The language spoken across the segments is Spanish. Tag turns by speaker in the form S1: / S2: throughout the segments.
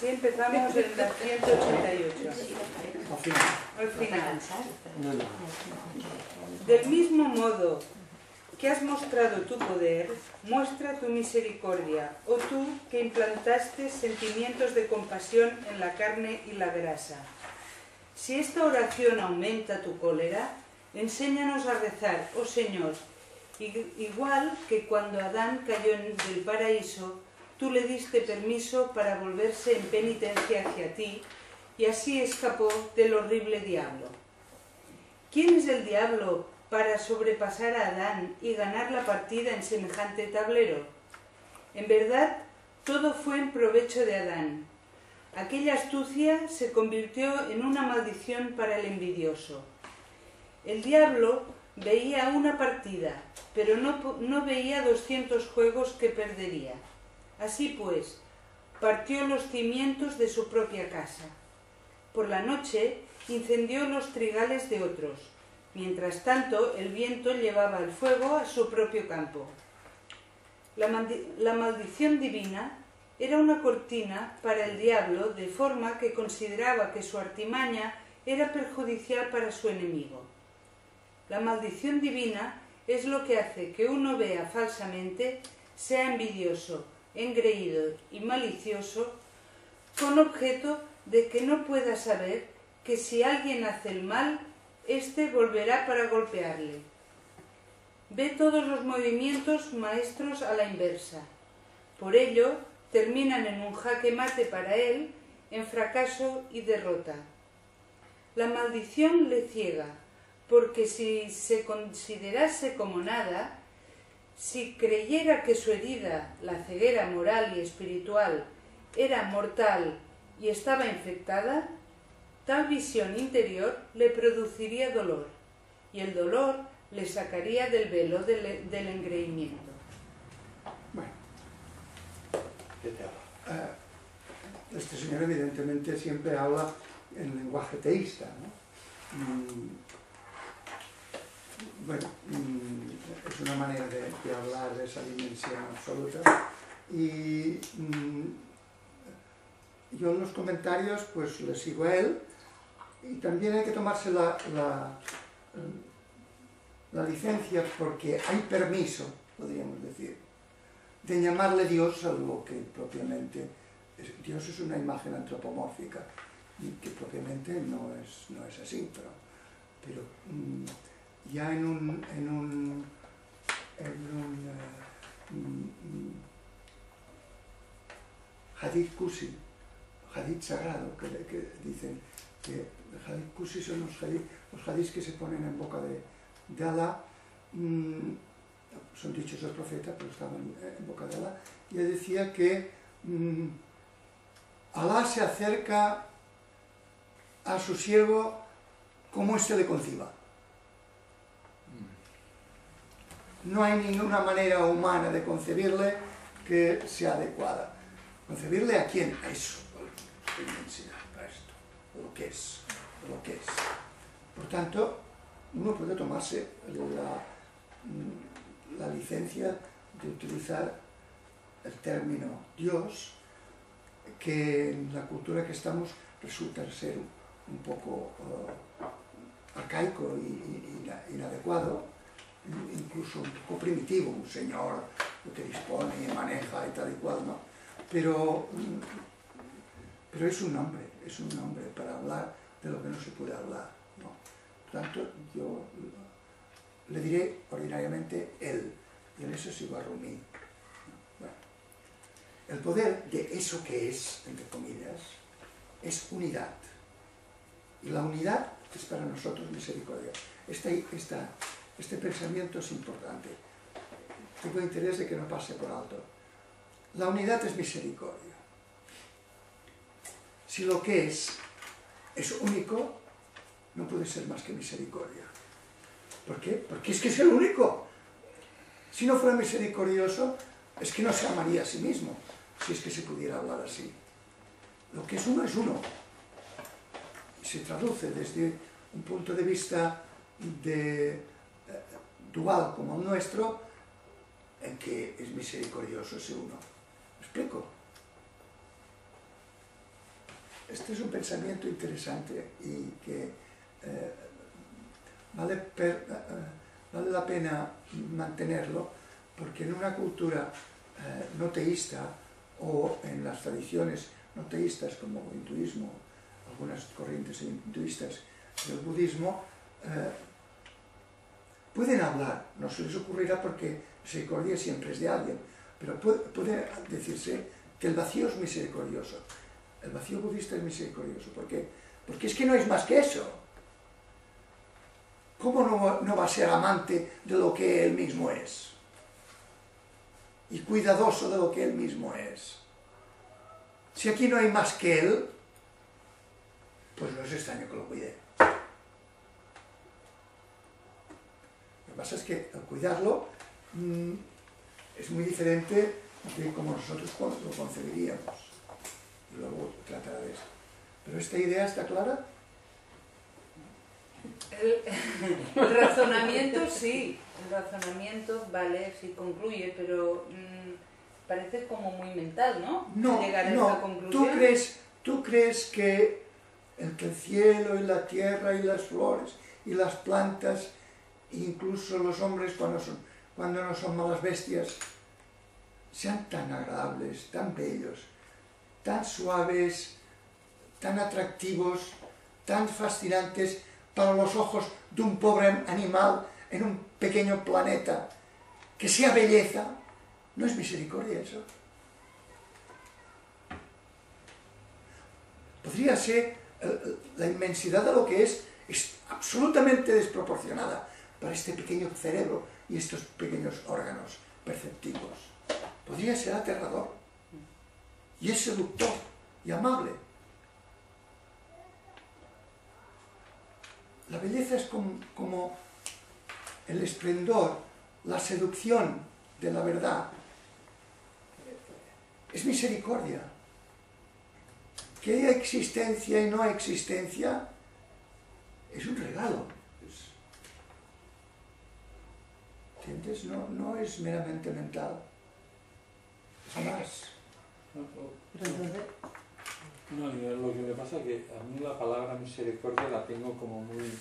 S1: Así empezamos en la 188.
S2: Al final.
S1: Del mismo modo que has mostrado tu poder, muestra tu misericordia, oh tú que implantaste sentimientos de compasión en la carne y la grasa. Si esta oración aumenta tu cólera, enséñanos a rezar, oh Señor, igual que cuando Adán cayó en- del paraíso, tú le diste permiso para volverse en penitencia hacia ti, y así escapó del horrible diablo. ¿Quién es el diablo para sobrepasar a Adán y ganar la partida en semejante tablero? En verdad, todo fue en provecho de Adán. Aquella astucia se convirtió en una maldición para el envidioso. El diablo veía una partida, pero no, no veía doscientos juegos que perdería. Así pues, partió los cimientos de su propia casa. Por la noche incendió los trigales de otros. Mientras tanto, el viento llevaba el fuego a su propio campo. La, la maldición divina era una cortina para el diablo de forma que consideraba que su artimaña era perjudicial para su enemigo. La maldición divina es lo que hace que uno vea falsamente, sea envidioso, engreído y malicioso, con objeto de que no pueda saber que si alguien hace el mal, éste volverá para golpearle. Ve todos los movimientos maestros a la inversa. Por ello, terminan en un jaque mate para él, en fracaso y derrota. La maldición le ciega, porque si se considerase como nada, si creyera que su herida, la ceguera moral y espiritual, era mortal y estaba infectada, tal visión interior le produciría dolor, y el dolor le sacaría del velo del, engreimiento.
S2: Bueno, eh, este señor evidentemente siempre habla en lenguaje teísta, ¿no? Mm, bueno, mm, es una manera de, hablar de esa dimensión absoluta. Y mm, yo en los comentarios pues le sigo a él y también hay que tomarse la, la, la licencia porque hay permiso, podríamos decir, de llamarle Dios a lo que propiamente Dios es una imagen antropomórfica y que propiamente no es, no es así, pero, pero mm, ya en un, en un, en un eh, mm, mm, hadith kusi, hadith sagrado, que, que dicen que hadith kusi son los hadith, los hadiths que se ponen en boca de, de Alá, mm, son dichos del profeta, pero estaban en boca de Alá, y él decía que mm, Alá se acerca a su siervo como éste le conciba. No hay ninguna manera humana de concebirle que sea adecuada. ¿Concebirle a quién? A eso, la a esto, lo que es, lo que es. Por tanto, uno puede tomarse la, mm, la licencia de utilizar el término Dios, que en la cultura que estamos resulta ser un poco eh, arcaico y, y- ina- inadecuado, incluso un poco primitivo, un señor que dispone y maneja y tal y cual, ¿no? Pero, pero es un nombre, es un nombre para hablar de lo que no se puede hablar, ¿no? Por tanto, yo le diré ordinariamente él, y en eso sigo a Rumi. Bueno, el poder de eso que es, entre comillas, es unidad. Y la unidad es para nosotros misericordia. Este, esta- este pensamiento es importante. Tengo interés de que no pase por alto. La unidad es misericordia. Si lo que es es único, no puede ser más que misericordia. ¿Por qué? Porque es que es el único. Si no fuera misericordioso, es que no se amaría a sí mismo, si es que se pudiera hablar así. Lo que es uno es uno. Se traduce desde un punto de vista de, dual como el nuestro, en que es misericordioso ese uno. ¿Me explico? este es un pensamiento interesante y que eh, vale, eh, vale, la pena mantenerlo porque en una cultura eh, no teísta o en las tradiciones no teístas como el hinduismo, algunas corrientes hinduistas del budismo, pueden hablar, no se les ocurrirá porque misericordia siempre es de alguien, pero puede decirse que el vacío es misericordioso. El vacío budista es misericordioso. ¿Por qué? Porque es que no es más que eso. ¿Cómo no, va a ser amante de lo que él mismo es? Y cuidadoso de lo que él mismo es. Si aquí no hay más que él, pues no es extraño que lo cuide. Lo que pasa es que al cuidarlo mm, es muy diferente de como nosotros lo concebiríamos. Y luego tratará de esto. ¿Pero esta idea está clara?
S1: El, razonamiento sí, el razonamiento, vale, sí concluye, pero mm, parece como muy mental, ¿no?
S2: No, Llegar a no. conclusión. ¿Tú crees, ¿Tú crees que el cielo y la tierra y las flores y las plantas, incluso los hombres cuando, no son malas bestias, sean tan agradables, tan bellos, tan suaves, tan atractivos, tan fascinantes para los ojos de un pobre animal en un pequeño planeta, que sea belleza, ¿no es misericordia eso? Podría ser eh, la inmensidad de lo que es, es absolutamente desproporcionada para este pequeño cerebro y estos pequeños órganos perceptivos podría ser aterrador. Y es seductor y amable. La belleza es como, el esplendor, la seducción de la verdad. Es misericordia. Que haya existencia y no existencia es un regalo. ¿Entiendes? No, no es meramente mental. Jamás.
S3: No, lo que me pasa es que a mí la palabra misericordia la tengo como muy...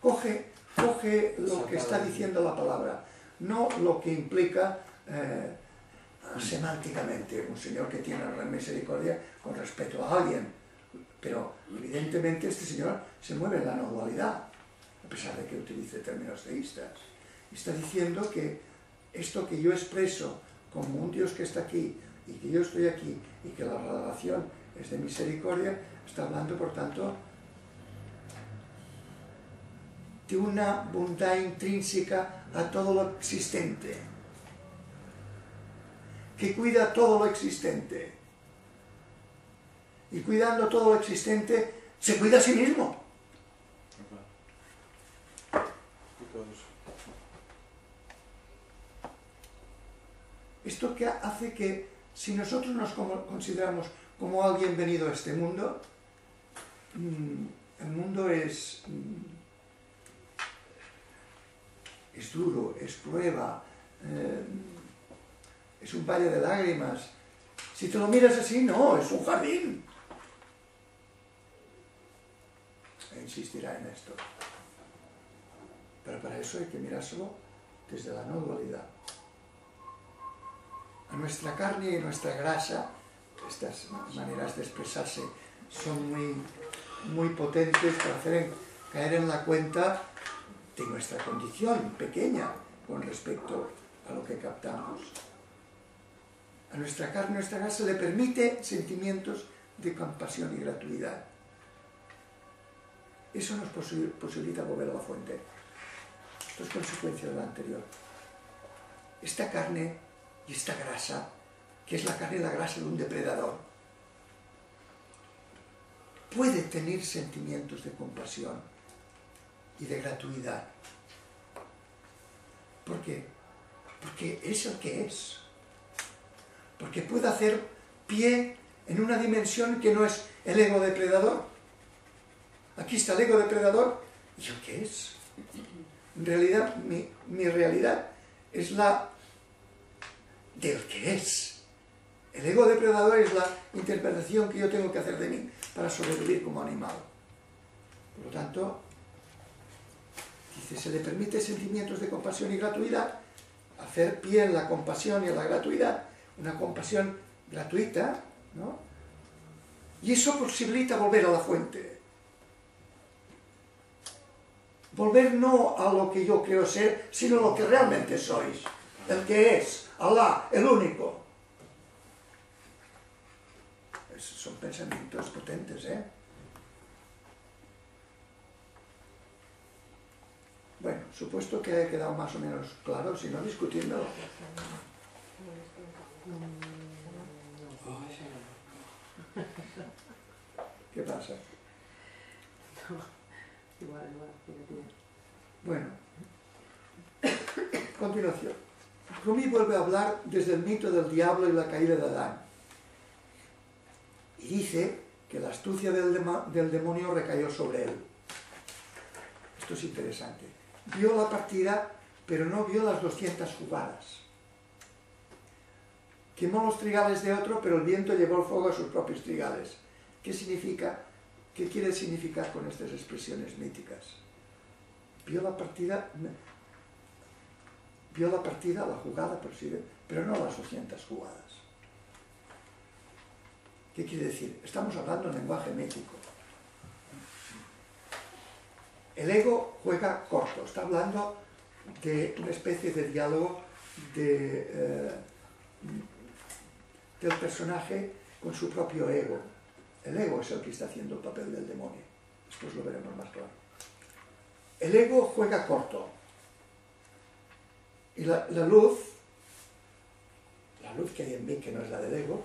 S2: Coge, coge lo que está diciendo la palabra, no lo que implica eh, semánticamente un señor que tiene la misericordia con respecto a alguien. Pero evidentemente este señor se mueve en la no dualidad, a pesar de que utilice términos teístas. Está diciendo que esto que yo expreso como un Dios que está aquí y que yo estoy aquí y que la relación es de misericordia, está hablando, por tanto, de una bondad intrínseca a todo lo existente, que cuida todo lo existente. Y cuidando todo lo existente, se cuida a sí mismo. Esto que hace que si nosotros nos consideramos como alguien venido a este mundo, mm, el mundo es, mm, es duro, es prueba, eh, es un valle de lágrimas. Si te lo miras así, no, es un jardín. Insistirá en esto. Pero para eso hay que mirárselo desde la no dualidad a nuestra carne y nuestra grasa, estas maneras de expresarse son muy, muy potentes para hacer caer en la cuenta de nuestra condición pequeña con respecto a lo que captamos. A nuestra carne, nuestra grasa le permite sentimientos de compasión y gratuidad. Eso nos posibilita volver a la fuente. Esto es consecuencia de lo anterior. Esta carne y esta grasa, que es la carne la grasa de un depredador, puede tener sentimientos de compasión y de gratuidad. ¿Por qué? Porque es el que es. Porque puede hacer pie en una dimensión que no es el ego depredador. Aquí está el ego depredador y el que es. En realidad, mi, mi realidad es la del que es El ego depredador es la interpretación que yo tengo que hacer de mí para sobrevivir como animal. Por lo tanto, dice, se le permite sentimientos de compasión y gratuidad, hacer pie en la compasión y en la gratuidad, una compasión gratuita, ¿no? Y eso posibilita volver a la fuente. Volver no a lo que yo creo ser, sino a lo que realmente sois. El que es, Allah, el único. son pensamientos potentes, ¿eh? Bueno, supuesto que haya quedado más o menos claro, si no discutiendo. ¿Qué pasa? Bueno, continuación. Rumi vuelve a hablar desde el mito del diablo y la caída de Adán. Y dice que la astucia del, del demonio recayó sobre él. Esto es interesante. Vio la partida, pero no vio las 200 jugadas. Quemó los trigales de otro, pero el viento llevó el fuego a sus propios trigales. ¿Qué significa? ¿Qué quiere significar con estas expresiones míticas? Vio la partida, vio la partida, la jugada, pero no las 200 jugadas. ¿Qué quiere decir? Estamos hablando en lenguaje mítico. El ego juega corto, está hablando de una especie de diálogo eh, del personaje con su propio ego. El ego es el que está haciendo el papel del demonio. Después lo veremos más claro. El ego juega corto. Y la, la luz, la luz que hay en mí, que no es la del ego,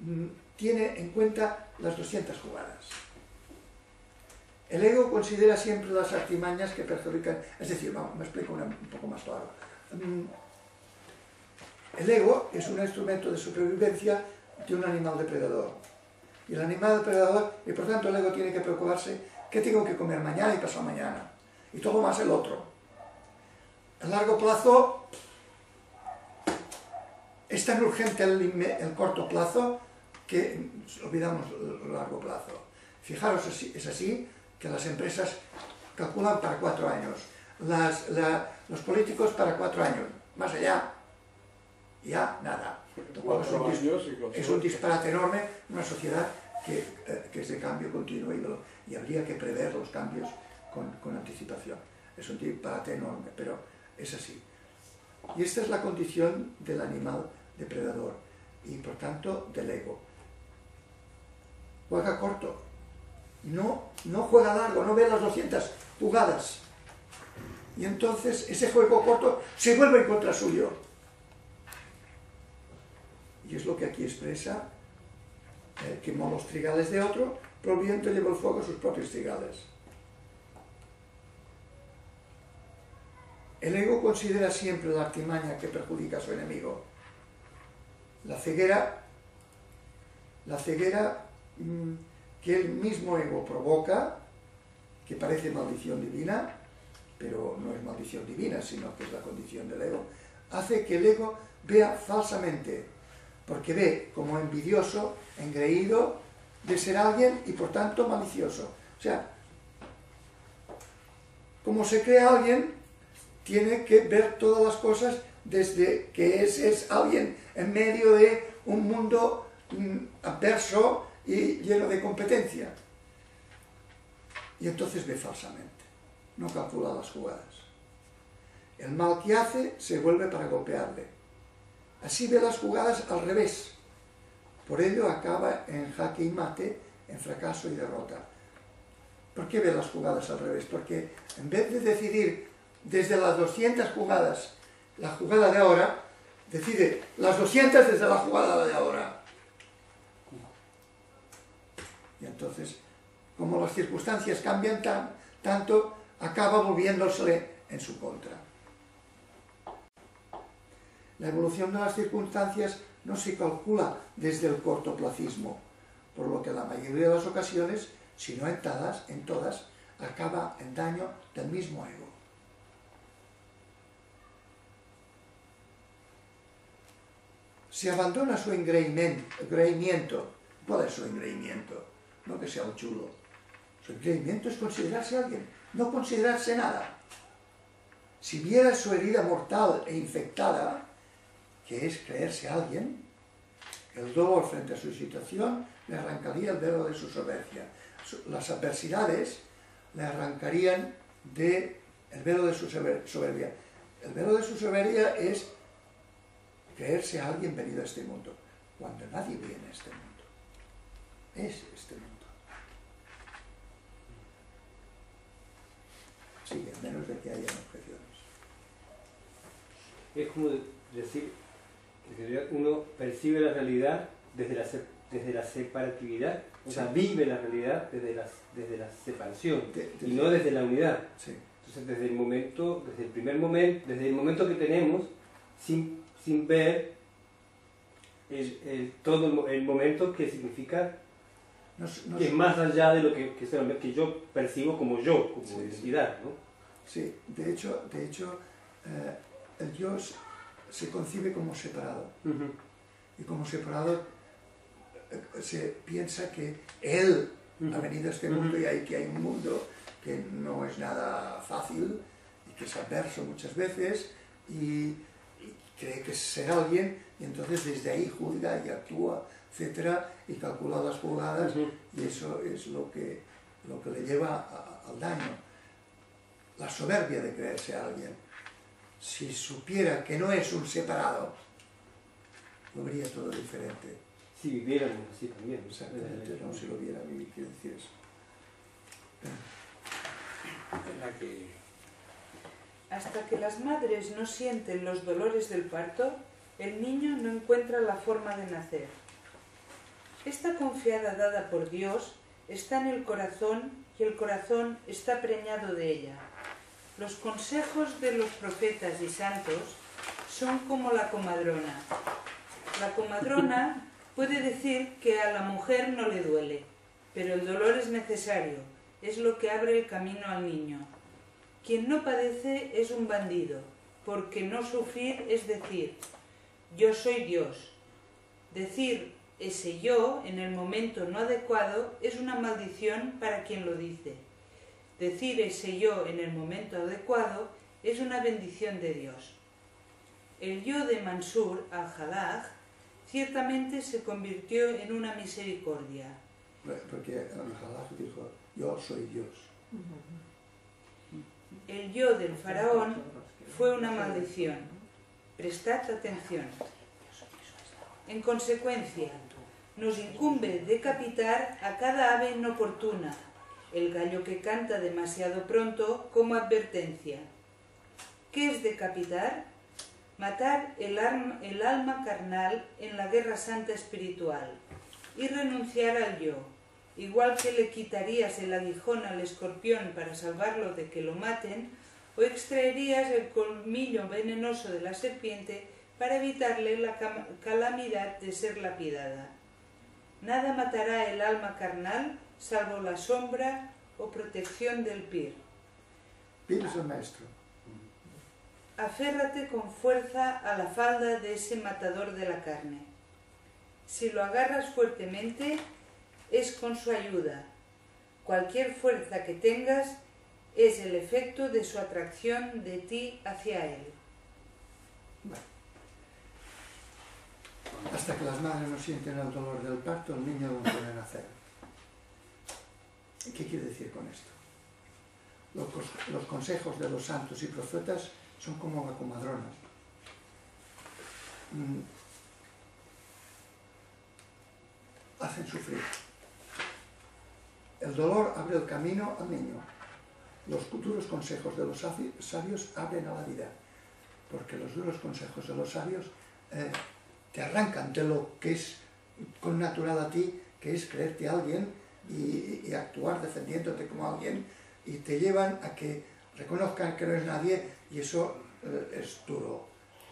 S2: mm, tiene en cuenta las 200 jugadas. El ego considera siempre las artimañas que perjudican... Es decir, vamos, me explico un poco más claro. Mm, el ego es un instrumento de supervivencia de un animal depredador. Y el animal depredador, y por tanto el ego tiene que preocuparse qué tengo que comer mañana y pasado mañana. Y todo más el otro. A largo plazo, es tan urgente el, el corto plazo que olvidamos el largo plazo. Fijaros, es así que las empresas calculan para cuatro años, los políticos para cuatro años, más allá, ya nada. Es un, disparate enorme, una sociedad que, eh, es de cambio continuo y, habría que prever los cambios con, con anticipación. Es un disparate enorme, pero es así. Y esta es la condición del animal depredador y por tanto del ego juega corto. No, no juega largo, no ve las 200 jugadas. Y entonces ese juego corto se vuelve en contra suyo. Y es lo que aquí expresa, eh, quemó los trigales de otro, pero el viento llevó el fuego a sus propios trigales. El ego considera siempre la artimaña que perjudica a su enemigo. La ceguera, la ceguera Mm, que el mismo ego provoca, que parece maldición divina, pero no es maldición divina, sino que es la condición del ego, hace que el ego vea falsamente, porque ve como envidioso, engreído de ser alguien y por tanto malicioso. O sea, como se crea alguien, tiene que ver todas las cosas desde que es, es alguien en medio de un mundo mm, adverso y lleno de competencia. Y entonces ve falsamente, no calcula las jugadas. El mal que hace se vuelve para golpearle. Así ve las jugadas al revés. Por ello acaba en jaque y mate, en fracaso y derrota. ¿Por qué ve las jugadas al revés? Porque en vez de decidir desde las 200 jugadas la jugada de ahora, decide las 200 desde la jugada de ahora. Y entonces, como las circunstancias cambian tan, tanto, acaba volviéndose en su contra. La evolución de las circunstancias no se calcula desde el cortoplacismo, por lo que la mayoría de las ocasiones, si no en todas, en todas acaba en daño del mismo ego. Se abandona su engreimiento. ¿Cuál es su engreimiento? No que sea un chulo. Su engreimiento es considerarse alguien, no considerarse nada. Si viera su herida mortal e infectada, que es creerse alguien, el dolor frente a su situación le arrancaría el velo de su soberbia. Las adversidades le arrancarían de el velo de su soberbia. El velo de su soberbia es creerse alguien venido a este mundo, cuando nadie viene a este mundo. Es este mundo. Sí, a menos de que haya objeciones.
S4: Es como decir que uno percibe la realidad desde la, desde la separatividad, o sea, vive la realidad desde la, desde la separación y no desde la unidad. Entonces, desde el momento, desde el primer momento, desde el momento que tenemos, sin, sin ver el, todo el, momento que significa que es más allá de lo que, que, que, yo percibo como yo, como identidad. ¿no?
S2: Sí, de hecho, de hecho eh, el Dios se concibe como separado. Y como separado eh, se piensa que Él ha venido a este mundo y hay, que hay un mundo que no es nada fácil y que es adverso muchas veces y, cree que es ser alguien y entonces desde ahí juzga y actúa, etcétera, y calcula las jugadas y eso es lo que, lo que le lleva al daño. La soberbia de creerse a alguien. Si supiera que no es un separado, lo vería todo diferente.
S4: Si viviéramos así también.
S2: Exactamente, no si lo viera vivir, quiero decir eso.
S1: Hasta que las madres no sienten los dolores del parto, el niño no encuentra la forma de nacer. Esta confiada dada por Dios está en el corazón y el corazón está preñado de ella. Los consejos de los profetas y santos son como la comadrona. La comadrona puede decir que a la mujer no le duele, pero el dolor es necesario, es lo que abre el camino al niño. Quien no padece es un bandido, porque no sufrir es decir, yo soy Dios. Decir ese yo en el momento no adecuado es una maldición para quien lo dice. Decir ese yo en el momento adecuado es una bendición de Dios. El yo de Mansur al-Jalaj ciertamente se convirtió en una misericordia.
S2: Porque al-Jalaj dijo, yo soy Dios.
S1: El yo del faraón fue una maldición. Prestad atención. En consecuencia, nos incumbe decapitar a cada ave inoportuna, el gallo que canta demasiado pronto como advertencia. ¿Qué es decapitar? Matar el, el alma carnal en la guerra santa espiritual y renunciar al yo, igual que le quitarías el aguijón al escorpión para salvarlo de que lo maten, o extraerías el colmillo venenoso de la serpiente para evitarle la calamidad de ser lapidada. Nada matará el alma carnal salvo la sombra o protección del pir.
S2: Pir es el maestro.
S1: Aférrate con fuerza a la falda de ese matador de la carne. Si lo agarras fuertemente, es con su ayuda. Cualquier fuerza que tengas es el efecto de su atracción de ti hacia él.
S2: Hasta que las madres no sienten el dolor del parto, el niño no puede nacer. ¿Qué quiere decir con esto? Los, consejos de los santos y profetas son como la comadrona. Mm. Hacen sufrir. El dolor abre el camino al niño. Los duros consejos de los sabios abren a la vida, porque los duros consejos de los sabios eh, te arrancan de lo que es con natural a ti, que es creerte alguien y, actuar defendiéndote como alguien, y te llevan a que reconozcan que no es nadie, y eso eh, es duro.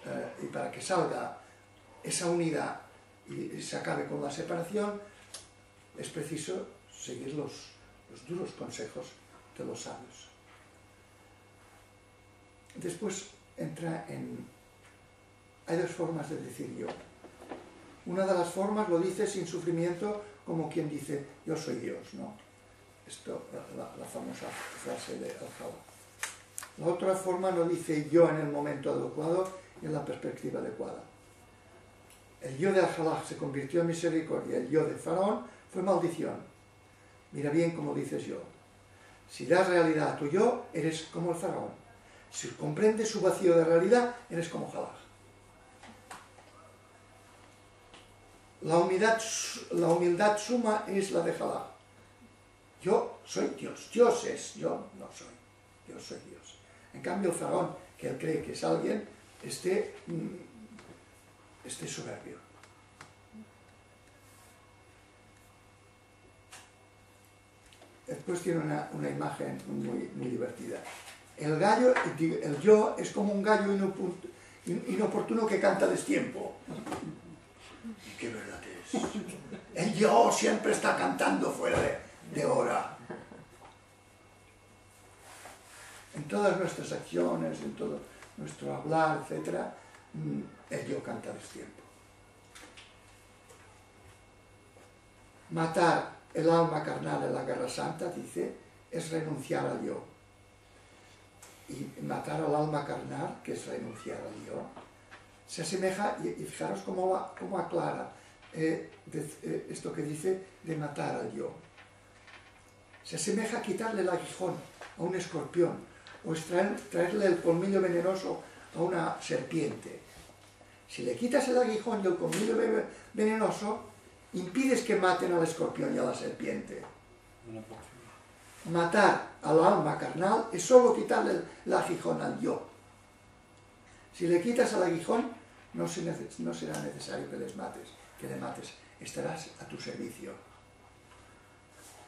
S2: Eh, y para que salga esa unidad y, se acabe con la separación, es preciso seguir los, los duros consejos de los sabios. Después entra en... Hay dos formas de decir yo. Una de las formas lo dice sin sufrimiento, como quien dice, yo soy Dios, ¿no? Esto, la, la famosa frase de Al-Jala. La otra forma lo dice yo en el momento adecuado y en la perspectiva adecuada. El yo de Al-Jalaj se convirtió en misericordia, el yo de Faraón fue maldición. Mira bien cómo dices yo. Si das realidad a tu yo, eres como el faraón. Si comprendes su vacío de realidad, eres como Jalaj. La humildad, la humildad suma es la de Jalaj. Yo soy Dios, Dios es, yo no soy, yo soy Dios. En cambio el faraón, que él cree que es alguien, esté, mm, esté soberbio. Después tiene una, una imagen muy, muy, divertida. El gallo, el yo, es como un gallo inoportuno que canta destiempo. Y qué verdad es. El yo siempre está cantando fuera de, de hora. En todas nuestras acciones, en todo nuestro hablar, etc., mm, el yo canta destiempo. Matar el alma carnal en la guerra santa, dice, es renunciar al yo. Y matar al alma carnal, que es renunciar al yo, se asemeja, y, fijaros cómo, cómo aclara eh, eh, esto que dice de matar al yo. Se asemeja a quitarle el aguijón a un escorpión o traerle el colmillo venenoso a una serpiente. Si le quitas el aguijón y el colmillo venenoso, impides que maten al escorpión y a la serpiente. Matar al alma carnal es solo quitarle el aguijón al yo. Si le quitas al aguijón, no, no será necesario que les mates, que le mates, estarás a tu servicio.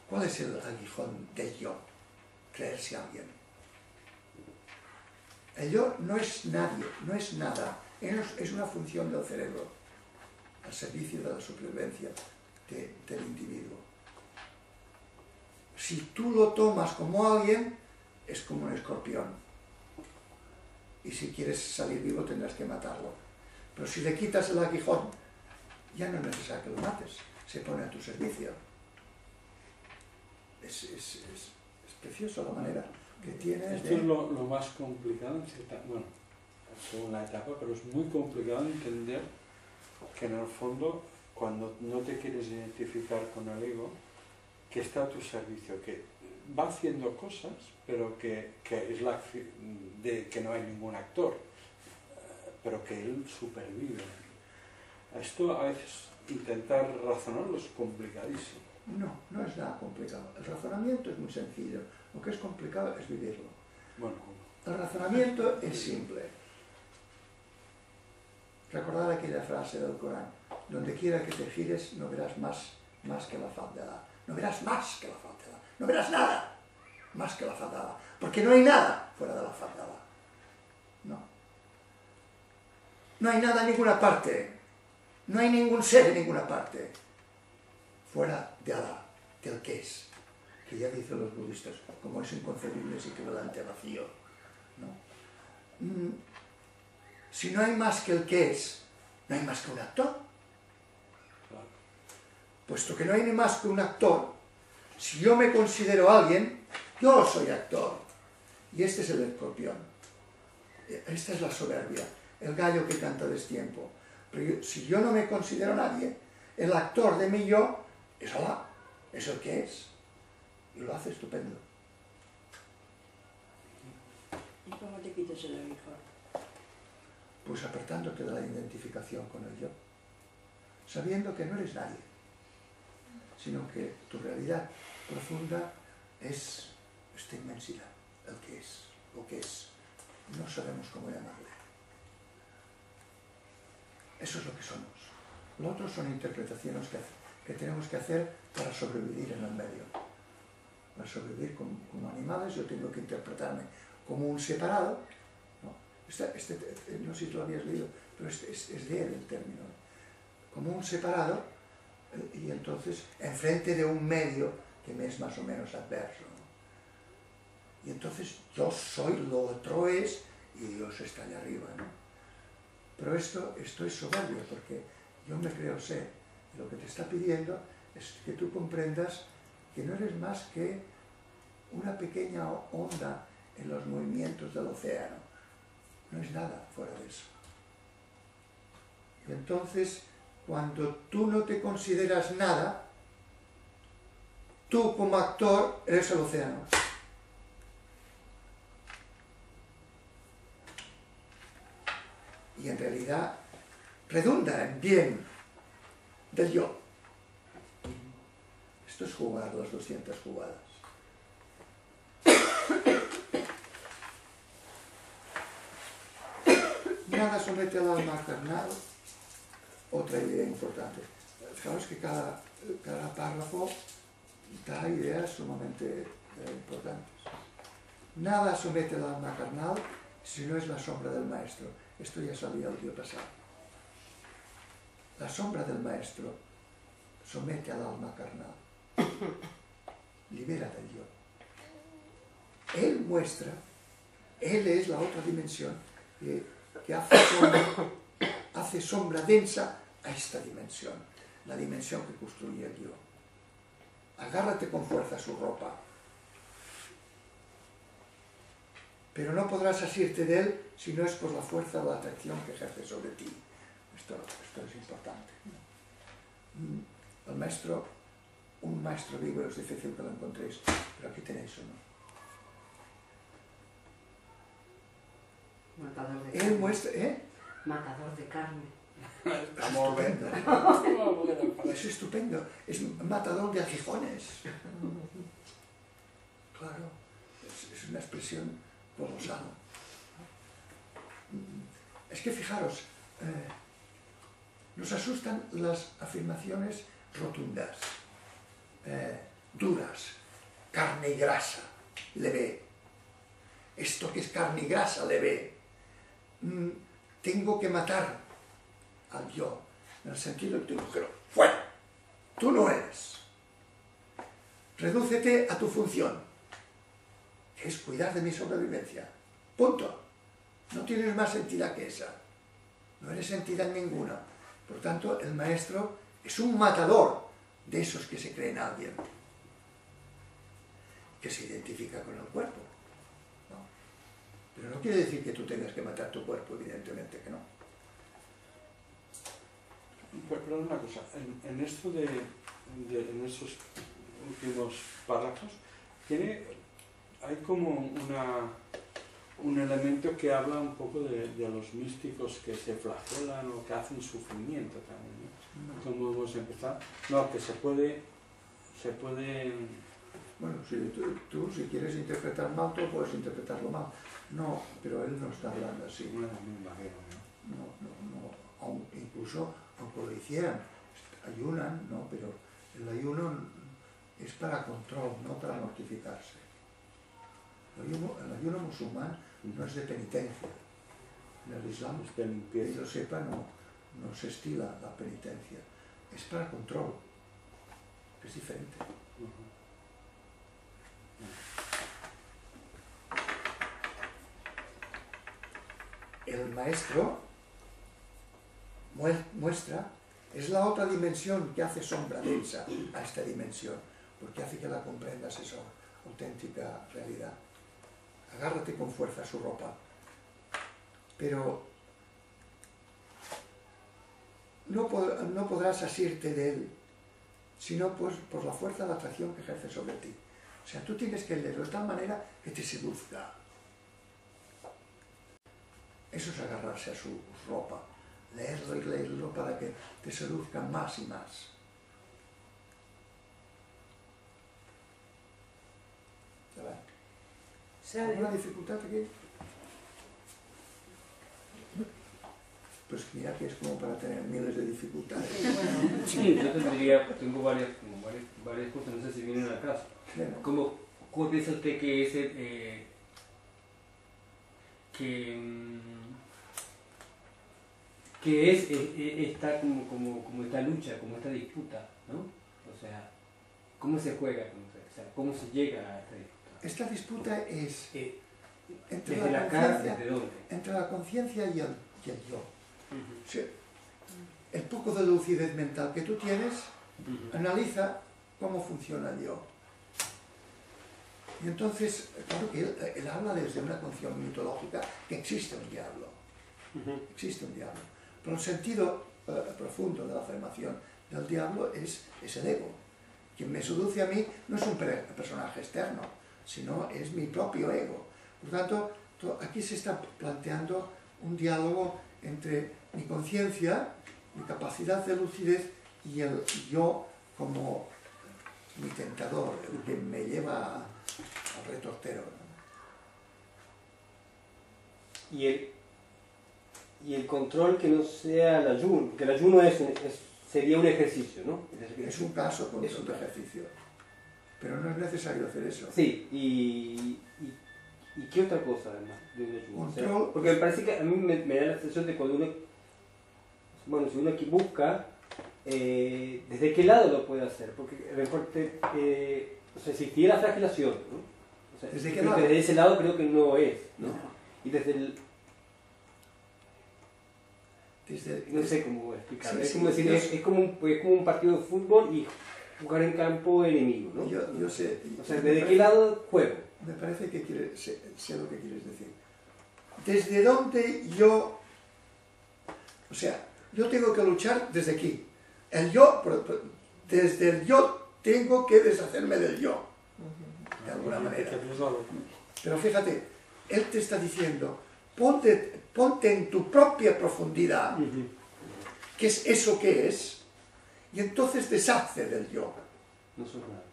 S2: ¿Cuál es el aguijón del yo? Creerse alguien. El yo no es nadie, no es nada, es una función del cerebro al servicio de la supervivencia del individuo. Si tú lo tomas como alguien, es como un escorpión. Y si quieres salir vivo tendrás que matarlo. Pero si le quitas el aguijón, ya no es necesario que lo mates, se pone a tu servicio. Es, es, precioso la manera que tiene.
S3: Esto es lo, lo, más complicado en cierta, bueno, según la etapa, pero es muy complicado entender que en el fondo, cuando no te quieres identificar con el ego, que está a tu servicio, que va haciendo cosas, pero que, que es la de que no hay ningún actor, eh, pero que él supervive. Esto a veces intentar razonarlo es complicadísimo.
S2: No, no es nada complicado. El razonamiento es muy sencillo. Lo que es complicado es vivirlo.
S3: Bueno,
S2: el razonamiento es simple. Recordad aquella frase del Corán, donde quiera que te gires no verás más, más que la falda. No verás más que la falda. No verás nada más que la falda. Porque no hay nada fuera de la falda. No. No hay nada en ninguna parte. No hay ningún ser en ninguna parte. Fuera de Alá, del que es. Que ya dicen los budistas, como es inconcebible, es equivalente a vacío. ¿no? Mm, si no hay más que el que es, no hay más que un actor. Puesto que no hay ni más que un actor, si yo me considero alguien, yo soy actor. Y este es el escorpión. Esta es la soberbia, el gallo que canta destiempo. Pero si yo no me considero nadie, el actor de mi yo es Alá, es el que es. Y lo hace estupendo.
S5: ¿Y cómo te quitas el aguijón?
S2: Pues apartándote de la identificación con el yo, sabiendo que no eres nadie, sino que tu realidad profunda es esta inmensidad, el que es, lo que es, no sabemos cómo llamarle. Eso es lo que somos. Lo otro son interpretaciones que, tenemos que hacer para sobrevivir en el medio. Para sobrevivir como animales yo tengo que interpretarme como un separado este, este, no sé si lo habías leído, pero es, es, de él el término. Como un separado, eh, y entonces enfrente de un medio que me es más o menos adverso. Y entonces yo soy, lo otro es, y Dios está allá arriba. ¿no? Pero esto, esto es soberbio, porque yo me creo ser. Lo que te está pidiendo es que tú comprendas que no eres más que una pequeña onda en los movimientos del océano. No es nada fuera de eso. Y entonces, cuando tú no te consideras nada, tú como actor eres el océano. Y en realidad redunda en bien del yo. Esto es jugar las 200 jugadas. Nada somete al alma carnal. Otra idea importante. Fijaros que cada, cada párrafo da ideas sumamente eh, importantes. Nada somete al alma carnal si no es la sombra del maestro. Esto ya sabía el día pasado. La sombra del maestro somete al alma carnal. Libera del yo. Él muestra, él es la otra dimensión que, que hace, sombra, densa a esta dimensión, la dimensión que construye el yo. Agárrate con fuerza a su ropa, pero no podrás asirte de él si no es por la fuerza o la atracción que ejerce sobre ti. Esto, esto es importante. El maestro, un maestro vivo es difícil que lo encontréis, pero aquí tenéis uno.
S5: Matador de
S2: Él
S5: carne.
S2: muestra, ¿eh?
S5: Matador de carne.
S2: Es estupendo. Es estupendo. Es matador de aguijones. Claro, es, es una expresión colosal. Es que fijaros, eh, nos asustan las afirmaciones rotundas, eh, duras, carne y grasa, le ve. Esto que es carne y grasa, le ve. Mm, tengo que matar al yo, en el sentido que pero fuera, tú no eres. Redúcete a tu función, que es cuidar de mi sobrevivencia. Punto. No tienes más entidad que esa. No eres entidad ninguna. Por tanto, el maestro es un matador de esos que se creen alguien, que se identifica con el cuerpo. Pero no quiere decir que tú tengas que matar tu cuerpo, evidentemente que no.
S3: Pero, pero una cosa, en, en esto de, de- en esos últimos párrafos, tiene, hay como una, un elemento que habla un poco de, de los místicos que se flagelan o que hacen sufrimiento también, ¿no? Como hemos empezado. No, que se puede, se puede,
S2: Bueno, si tú, tú, si quieres interpretar mal, tú puedes interpretarlo mal. No, pero él no está hablando así.
S3: bueno, me imagino, ¿no?
S2: No, no, incluso aunque lo hicieran, ayunan, ¿no? Pero el ayuno es para control, no para mortificarse. El ayuno, el ayuno musulmán no es de penitencia. En el Islam,
S3: Es de
S2: que
S3: limpieza.
S2: yo sepa, no, no se estila la penitencia. Es para control. Es diferente. El maestro mue- muestra es la otra dimensión que hace sombra densa a esta dimensión, porque hace que la comprendas esa auténtica realidad. Agárrate con fuerza a su ropa, pero no, pod- no podrás asirte de él, sino por la fuerza de la atracción que ejerce sobre ti. O sea, tú tienes que leerlo de tal manera que te seduzca. Eso es agarrarse a su ropa, leerlo y leerlo para que te seduzca más y más. ¿Alguna dificultad aquí? Pues mira que es como para tener miles de dificultades.
S4: Sí, yo tendría, tengo varias, varias, varias cosas, no sé si vienen al caso. ¿Cómo, cómo piensa usted que ese, eh, que, mm, que es eh, eh, esta, como, como, como esta lucha, como esta disputa, ¿no? O sea, ¿cómo se juega con usted? O sea, ¿cómo se llega a esta disputa?
S2: esta disputa es
S4: Eh,
S2: entre
S4: ¿Desde
S2: la
S4: la
S2: entre la conciencia y el, y el yo. Sí. el poco de lucidez mental que tú tienes, analiza cómo funciona yo. Y entonces, claro que él, habla desde una concepción mitológica que existe un diablo. Existe un diablo. Pero el sentido eh, profundo de la afirmación del diablo es, es el ego. Quien me seduce a mí no es un personaje externo, sino es mi propio ego. Por tanto, aquí se está planteando un diálogo entre mi conciencia, mi capacidad de lucidez y el yo como mi tentador, el que me lleva al retortero.
S4: Y el, y el control que no sea el ayuno, que el ayuno es, sería un ejercicio, ¿no?
S2: Es un caso con es un ejercicio. Pero no es necesario hacer eso.
S4: Sí, y, y, qué otra cosa además de un ayuno? porque me parece que a mí me, da la sensación de cuando uno, bueno, si uno aquí busca, eh, ¿desde qué lado lo puede hacer? Porque a lo mejor eh, o sea, existía la flagelación, ¿no? O sea, ¿Desde, qué lado? desde ese lado creo que no es, ¿no? Y desde el, no sé cómo explicarlo. es, como decir, es, como un, es como un partido de fútbol y jugar en campo enemigo, ¿no?
S2: Yo, yo sé.
S4: O sea, ¿desde qué lado juego?
S2: Me parece que quiere, sé, lo que quieres decir. ¿Desde dónde yo... O sea, yo tengo que luchar desde aquí. El yo, desde el yo tengo que deshacerme del yo. De alguna manera. Pero fíjate, él te está diciendo, ponte, ponte en tu propia profundidad, que es eso que es, y entonces deshace del yo.
S4: Nada.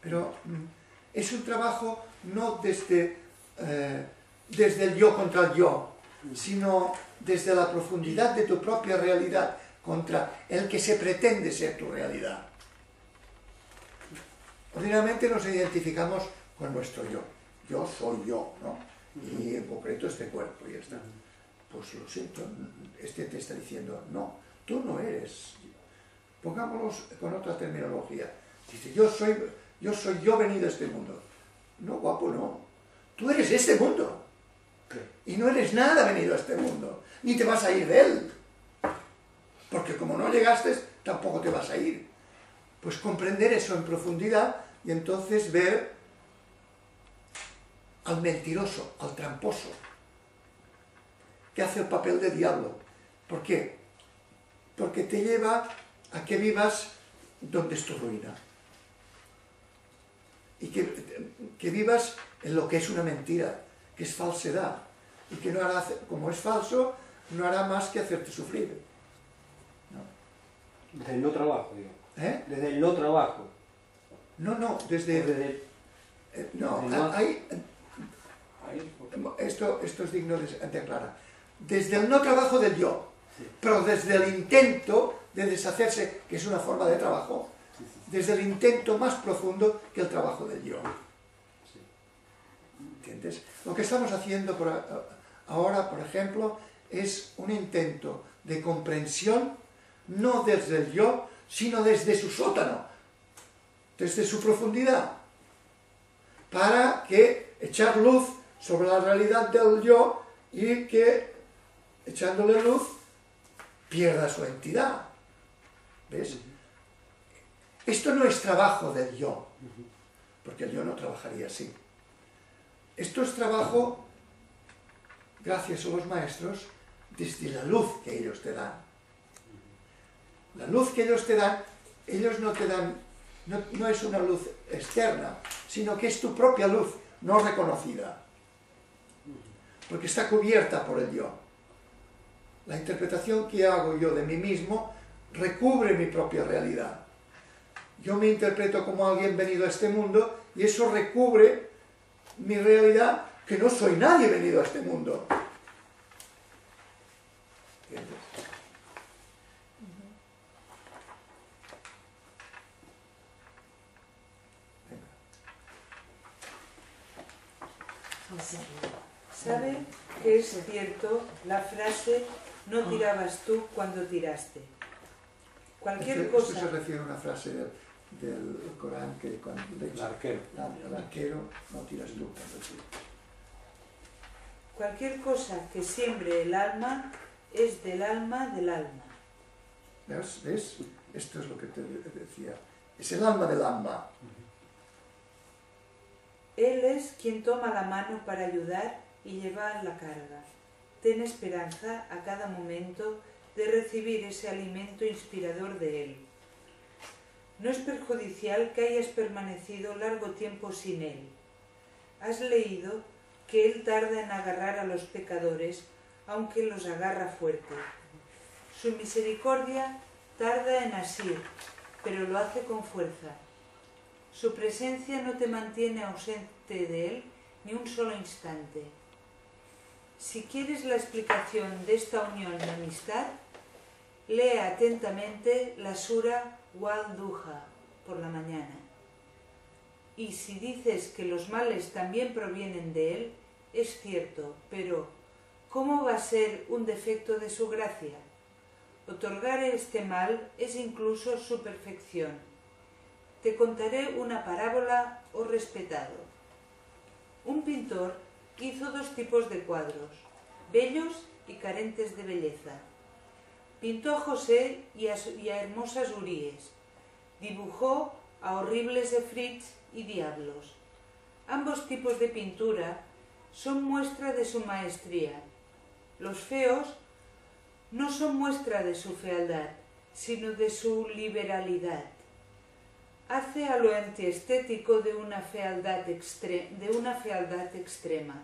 S2: Pero, mm, es un trabajo no desde, eh, desde el yo contra el yo, sino desde la profundidad de tu propia realidad contra el que se pretende ser tu realidad. Ordinariamente nos identificamos con nuestro yo. Yo soy yo, ¿no? y en concreto este cuerpo, y está. Pues lo siento, este te está diciendo, no, tú no eres. Pongámoslo con otra terminología. Dice, yo soy, yo soy yo venido a este mundo. No, guapo, no. Tú eres este mundo. Y no eres nada venido a este mundo. Ni te vas a ir de él. Como no llegaste, tampoco te vas a ir. Pues comprender eso en profundidad y entonces ver al mentiroso, al tramposo, que hace el papel de diablo. ¿Por qué? Porque te lleva a que vivas donde es tu ruina. Y que, vivas en lo que es una mentira, que es falsedad. Y que no hará, como es falso, no hará más que hacerte sufrir.
S4: Desde el no trabajo, digo.
S2: ¿Eh?
S4: Desde el no trabajo.
S2: No, no, desde...
S4: desde
S2: eh, no, hay, esto, esto es digno de aclarar. Desde el no trabajo del yo, pero desde el intento de deshacerse, que es una forma de trabajo, desde el intento más profundo que el trabajo del yo. ¿Entiendes? Lo que estamos haciendo por ahora, por ejemplo, es un intento de comprensión, no desde el yo, sino desde su sótano, desde su profundidad, para que echar luz sobre la realidad del yo y que, echándole luz, pierda su entidad. ¿Ves? Esto no es trabajo del yo, porque el yo no trabajaría así. Esto es trabajo, gracias a los maestros, desde la luz que ellos te dan. La luz que ellos te dan, ellos no te dan, no, es una luz externa, sino que es tu propia luz, no reconocida porque está cubierta por el yo. La interpretación que hago yo de mí mismo recubre mi propia realidad. Yo me interpreto como alguien venido a este mundo y eso recubre mi realidad que no soy nadie venido a este mundo. ¿Entiendes?
S1: Sabe que es cierto la frase no tirabas tú cuando tiraste. Cualquier cosa...
S2: Esto se refiere a una frase del, del Corán que cuando
S3: le el arquero.
S2: el arquero no tiras tú cuando tiras.
S1: Cualquier cosa que siembre el alma es del alma del alma.
S2: ¿Ves? ¿Ves? Esto es lo que te decía. Es el alma del alma.
S1: Él es quien toma la mano para ayudar y llevar la carga. Ten esperanza a cada momento de recibir ese alimento inspirador de Él. No es perjudicial que hayas permanecido largo tiempo sin Él. Has leído que Él tarda en agarrar a los pecadores, aunque los agarra fuerte. Su misericordia tarda en asir, pero lo hace con fuerza. Su presencia no te mantiene ausente de Él ni un solo instante. Si quieres la explicación de esta unión de amistad, lee atentamente la Sura Wal Duha por la mañana. Y si dices que los males también provienen de Él, es cierto, pero ¿cómo va a ser un defecto de su gracia? Otorgar este mal es incluso su perfección. Te contaré una parábola, oh respetado. Un pintor hizo dos tipos de cuadros, bellos y carentes de belleza. Pintó a José y a, y a hermosas Uríes. Dibujó a horribles efrits y diablos. Ambos tipos de pintura son muestra de su maestría. Los feos no son muestra de su fealdad, sino de su liberalidad. Hace a lo antiestético de una fealdad, extre de una fealdad extrema,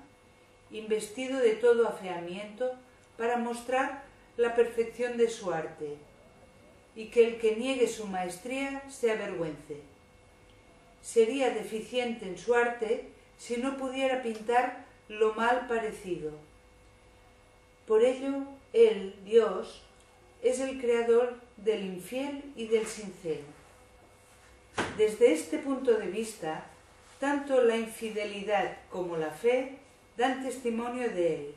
S1: investido de todo afeamiento para mostrar la perfección de su arte, y que el que niegue su maestría se avergüence. Sería deficiente en su arte si no pudiera pintar lo mal parecido. Por ello, Él, Dios, es el creador del infiel y del sincero. Desde este punto de vista, tanto la infidelidad como la fe dan testimonio de Él.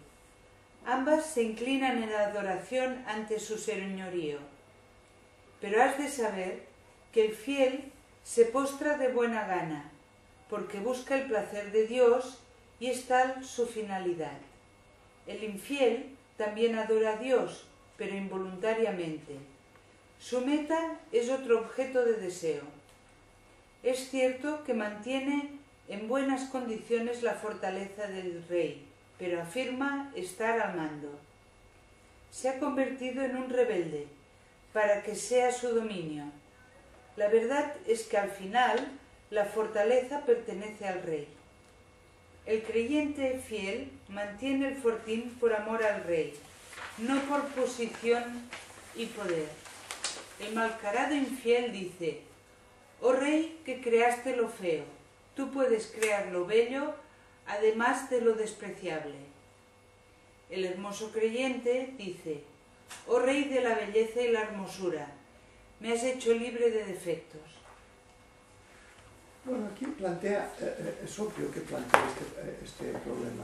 S1: Ambas se inclinan en adoración ante su señorío. Pero has de saber que el fiel se postra de buena gana, porque busca el placer de Dios y es tal su finalidad. El infiel también adora a Dios, pero involuntariamente. Su meta es otro objeto de deseo. Es cierto que mantiene en buenas condiciones la fortaleza del rey, pero afirma estar al mando. Se ha convertido en un rebelde, para que sea su dominio. La verdad es que al final la fortaleza pertenece al rey. El creyente fiel mantiene el fortín por amor al rey, no por posición y poder. El malcarado infiel dice, Oh rey que creaste lo feo, tú puedes crear lo bello además de lo despreciable. El hermoso creyente dice, Oh rey de la belleza y la hermosura, me has hecho libre de defectos.
S2: Bueno, aquí plantea, eh, eh, es obvio que plantea este, eh, este problema.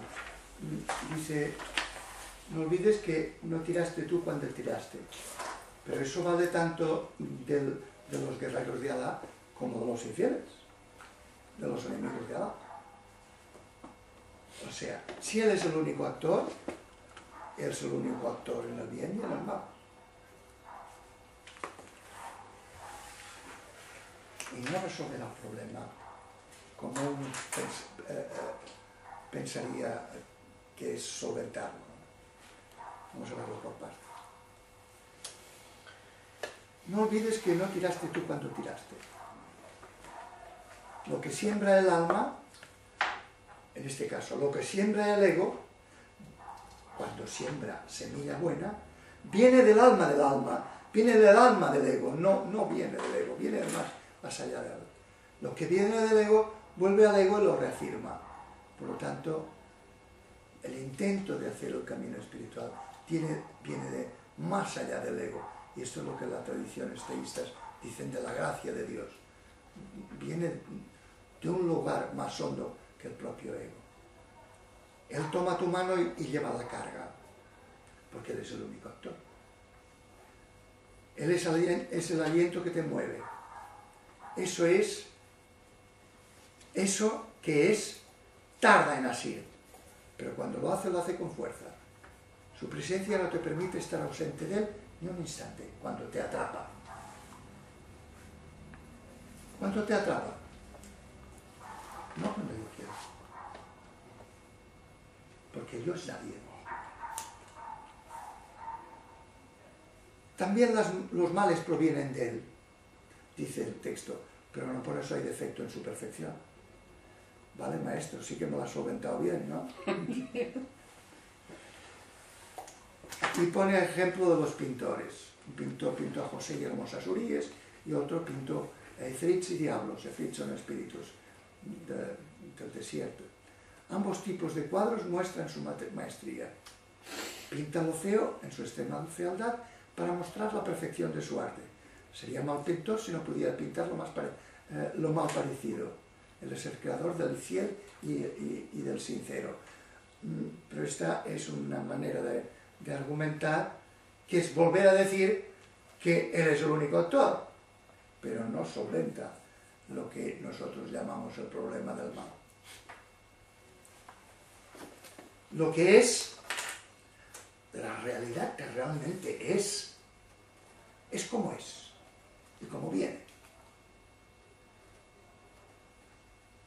S2: Dice, no olvides que no tiraste tú cuando tiraste. Pero eso vale tanto del, de los guerreros de Alá como de los infieles, de los enemigos de Alá. O sea, si él es el único actor, él es el único actor en el bien y en el mal. Y no resolverá el problema como uno eh, eh, pensaría que es solventarlo. Vamos a verlo por partes. No olvides que no tiraste tú cuando tiraste. Lo que siembra el alma, en este caso, lo que siembra el ego, cuando siembra semilla buena, viene del alma del alma, viene del alma del ego, no, no viene del ego, viene más, más allá del ego. Lo que viene del ego vuelve al ego y lo reafirma. Por lo tanto, el intento de hacer el camino espiritual viene de más allá del ego. Y esto es lo que las tradiciones teístas dicen de la gracia de Dios. Viene de un lugar más hondo que el propio ego. Él toma tu mano y, lleva la carga, porque Él es el único actor. Él es el, es el aliento que te mueve. Eso es, eso que es, tarda en asir, pero cuando lo hace, lo hace con fuerza. Su presencia no te permite estar ausente de Él ni un instante, cuando te atrapa. ¿Cuándo te atrapa? No cuando yo quiero. Porque Dios es nadie. También las- los males provienen de Él, dice el texto, pero no por eso hay defecto en su perfección. Vale, maestro, sí que me lo ha solventado bien, ¿no? Y pone ejemplo de los pintores. Un pintor pintó a José y Hermosas Suríes y otro pintó a Efrits y Diablos. Efrits son espíritus de- del desierto. Ambos tipos de cuadros muestran su maestría. Pinta lo feo en su extrema fealdad para mostrar la perfección de su arte. Sería mal pintor si no pudiera pintar lo, más pare- eh, lo mal parecido. Él es el creador del fiel y, y- y del sincero. Mm, Pero esta es una manera de, de argumentar que es volver a decir que él es el único autor, pero no solventa lo que nosotros llamamos el problema del mal. Lo que es la realidad que realmente es, es como es y como viene.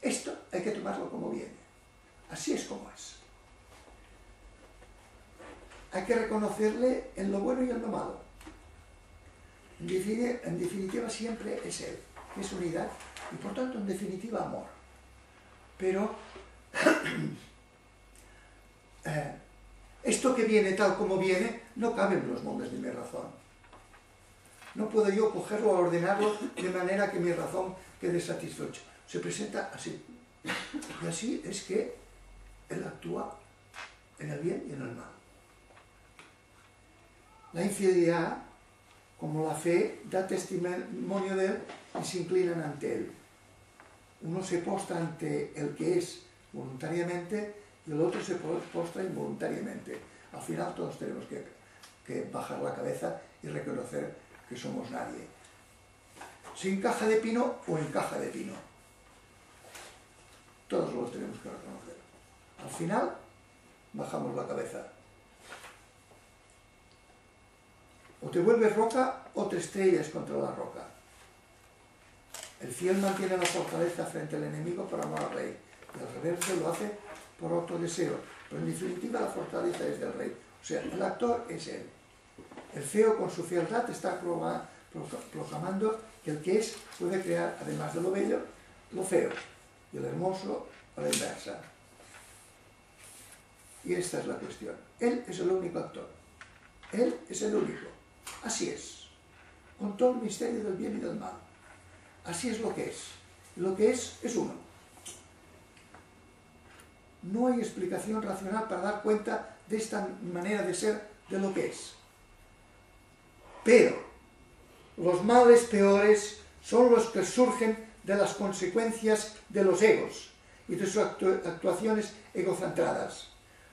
S2: Esto hay que tomarlo como viene. Así es como es. Hay que reconocerle en lo bueno y en lo malo. En defini- en definitiva siempre es Él, es unidad y por tanto en definitiva amor. Pero eh, esto que viene tal como viene no cabe en los moldes de mi razón. No puedo yo cogerlo o ordenarlo de manera que mi razón quede satisfecha. Se presenta así. Y así es que Él actúa en el bien y en el mal. La infidelidad, como la fe, da testimonio de Él y se inclinan ante Él. Uno se postra ante el que es voluntariamente y el otro se postra involuntariamente. Al final todos tenemos que, que bajar la cabeza y reconocer que somos nadie. Sin caja de pino o en caja de pino. Todos lo tenemos que reconocer. Al final bajamos la cabeza. O te vuelves roca o te estrellas contra la roca. El fiel mantiene la fortaleza frente al enemigo por amor al rey. Y al reverso lo hace por otro deseo. Pero en definitiva la fortaleza es del rey. O sea, el actor es él. El feo con su fealdad está proclamando que el que es puede crear, además de lo bello, lo feo. Y el hermoso a la inversa. Y esta es la cuestión. Él es el único actor. Él es el único. Así es. Con todo el misterio del bien y del mal. Así es lo que es. Lo que es es uno. No hay explicación racional para dar cuenta de esta manera de ser de lo que es. Pero los males peores son los que surgen de las consecuencias de los egos y de sus actu- actuaciones egocentradas.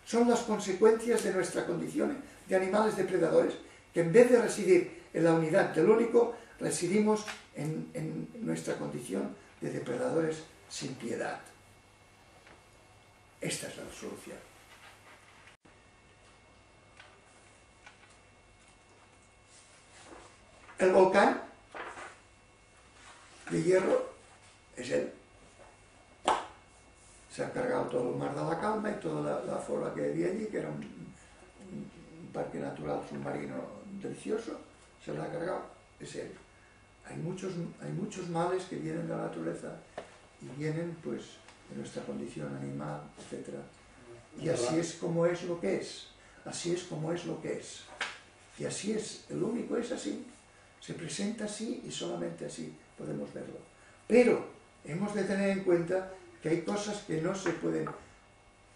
S2: Son las consecuencias de nuestra condición de animales depredadores que en vez de residir en la unidad del único, residimos en, nuestra condición de depredadores sin piedad. Esta es la solución. El volcán de hierro es él. Se ha cargado todo el mar de la calma y toda la, la que había allí, que era un parque natural submarino delicioso, se la ha cargado, es él. Hay muchos, hay muchos males que vienen de la naturaleza y vienen pues de nuestra condición animal, etc. Y así es como es lo que es. Así es como es lo que es. Y así es, el único es así. Se presenta así y solamente así podemos verlo. Pero hemos de tener en cuenta que hay cosas que no se pueden,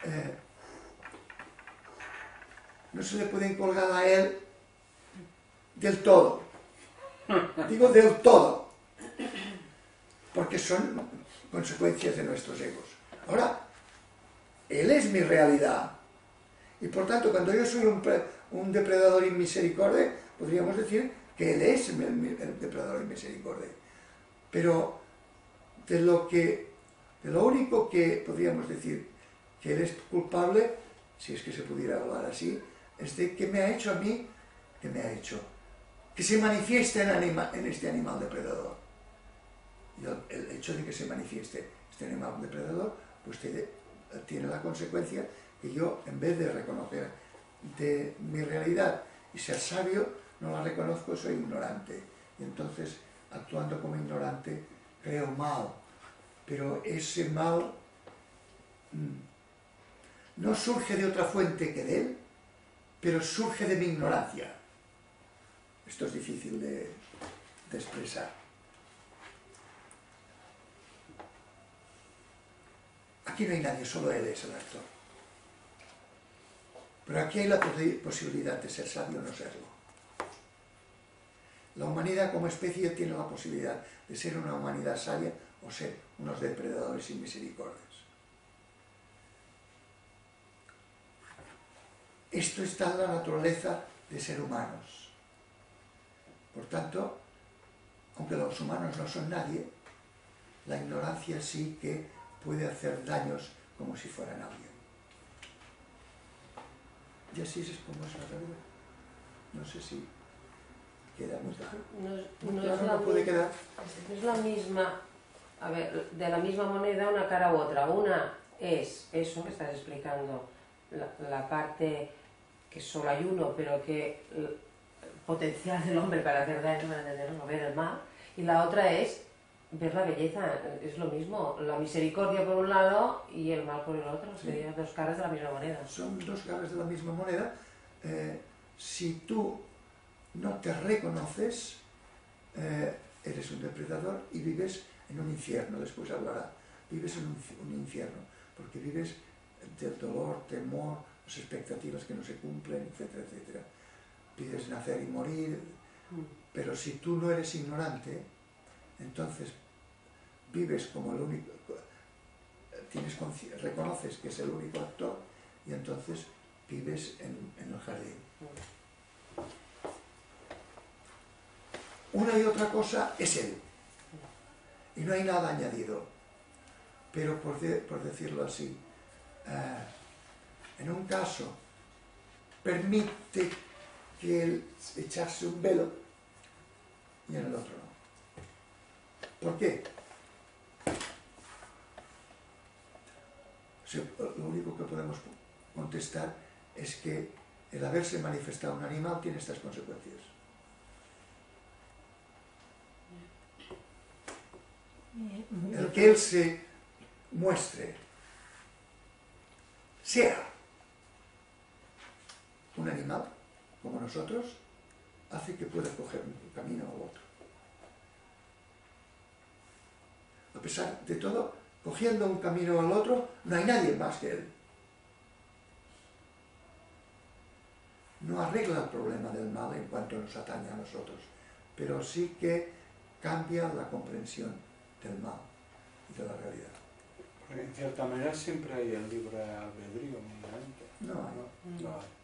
S2: eh, no se le pueden colgar a él del todo. Digo del todo. Porque son consecuencias de nuestros egos. Ahora, él es mi realidad. Y por tanto, cuando yo soy un, un depredador inmisericordia, podríamos decir que él es el, el depredador inmisericordia. Pero de lo que, de lo único que podríamos decir que él es culpable, si es que se pudiera hablar así, es de que me ha hecho a mí, que me ha hecho, que se manifiesta en, en este animal depredador. Y el, hecho de que se manifieste este animal depredador, pues tiene, tiene la consecuencia que yo, en vez de reconocer de mi realidad y ser sabio, no la reconozco, soy ignorante. Y entonces, actuando como ignorante, creo mal. Pero ese mal mm, no surge de otra fuente que de él, pero surge de mi ignorancia. Esto es difícil de, expresar. Aquí no hay nadie, solo él es el actor. Pero aquí hay la posibilidad de ser sabio o no serlo. La humanidad como especie tiene la posibilidad de ser una humanidad sabia o ser unos depredadores sin misericordias. Esto está en la naturaleza de ser humanos. Por tanto, aunque los humanos no son nadie, la ignorancia sí que puede hacer daños como si fueran alguien. Y así es como es la realidad. No sé si queda muy claro.
S6: No, es- no es la
S2: no puede quedar.
S6: no es la misma, a ver, de la misma moneda una cara u otra. Una es eso que estás explicando, la, la parte que solo hay uno, pero que potencial del hombre para hacer daño, para entenderlo, ver el mal. Y la otra es ver la belleza, es lo mismo, la misericordia por un lado y el mal por el otro.
S2: Sí.
S6: Serían dos caras de la misma moneda.
S2: Son dos caras de la misma moneda. Eh, si tú no te reconoces, eh, eres un depredador y vives en un infierno, después hablará. Vives en un, un infierno, porque vives del dolor, temor, las expectativas que no se cumplen, etcétera, etcétera. Pides nacer y morir, pero si tú no eres ignorante, entonces vives como el único, tienes reconoces que es el único actor y entonces vives en, el jardín. Una y otra cosa es él. Y no hay nada añadido. Pero por decirlo así, eh, en un caso permite que él echarse un velo y en el otro no. ¿Por qué? Lo único que podemos contestar es que el haberse manifestado un animal tiene estas consecuencias. El que él se muestre, sea un animal como nosotros, hace que pueda coger un camino u otro. A pesar de todo, cogiendo un camino al otro, no hay nadie más que él. No arregla el problema del mal en cuanto nos atañe a nosotros, pero sí que cambia la comprensión del mal y de la realidad.
S3: Porque en cierta manera siempre hay el libre albedrío, mediante.
S2: No hay.
S3: No hay.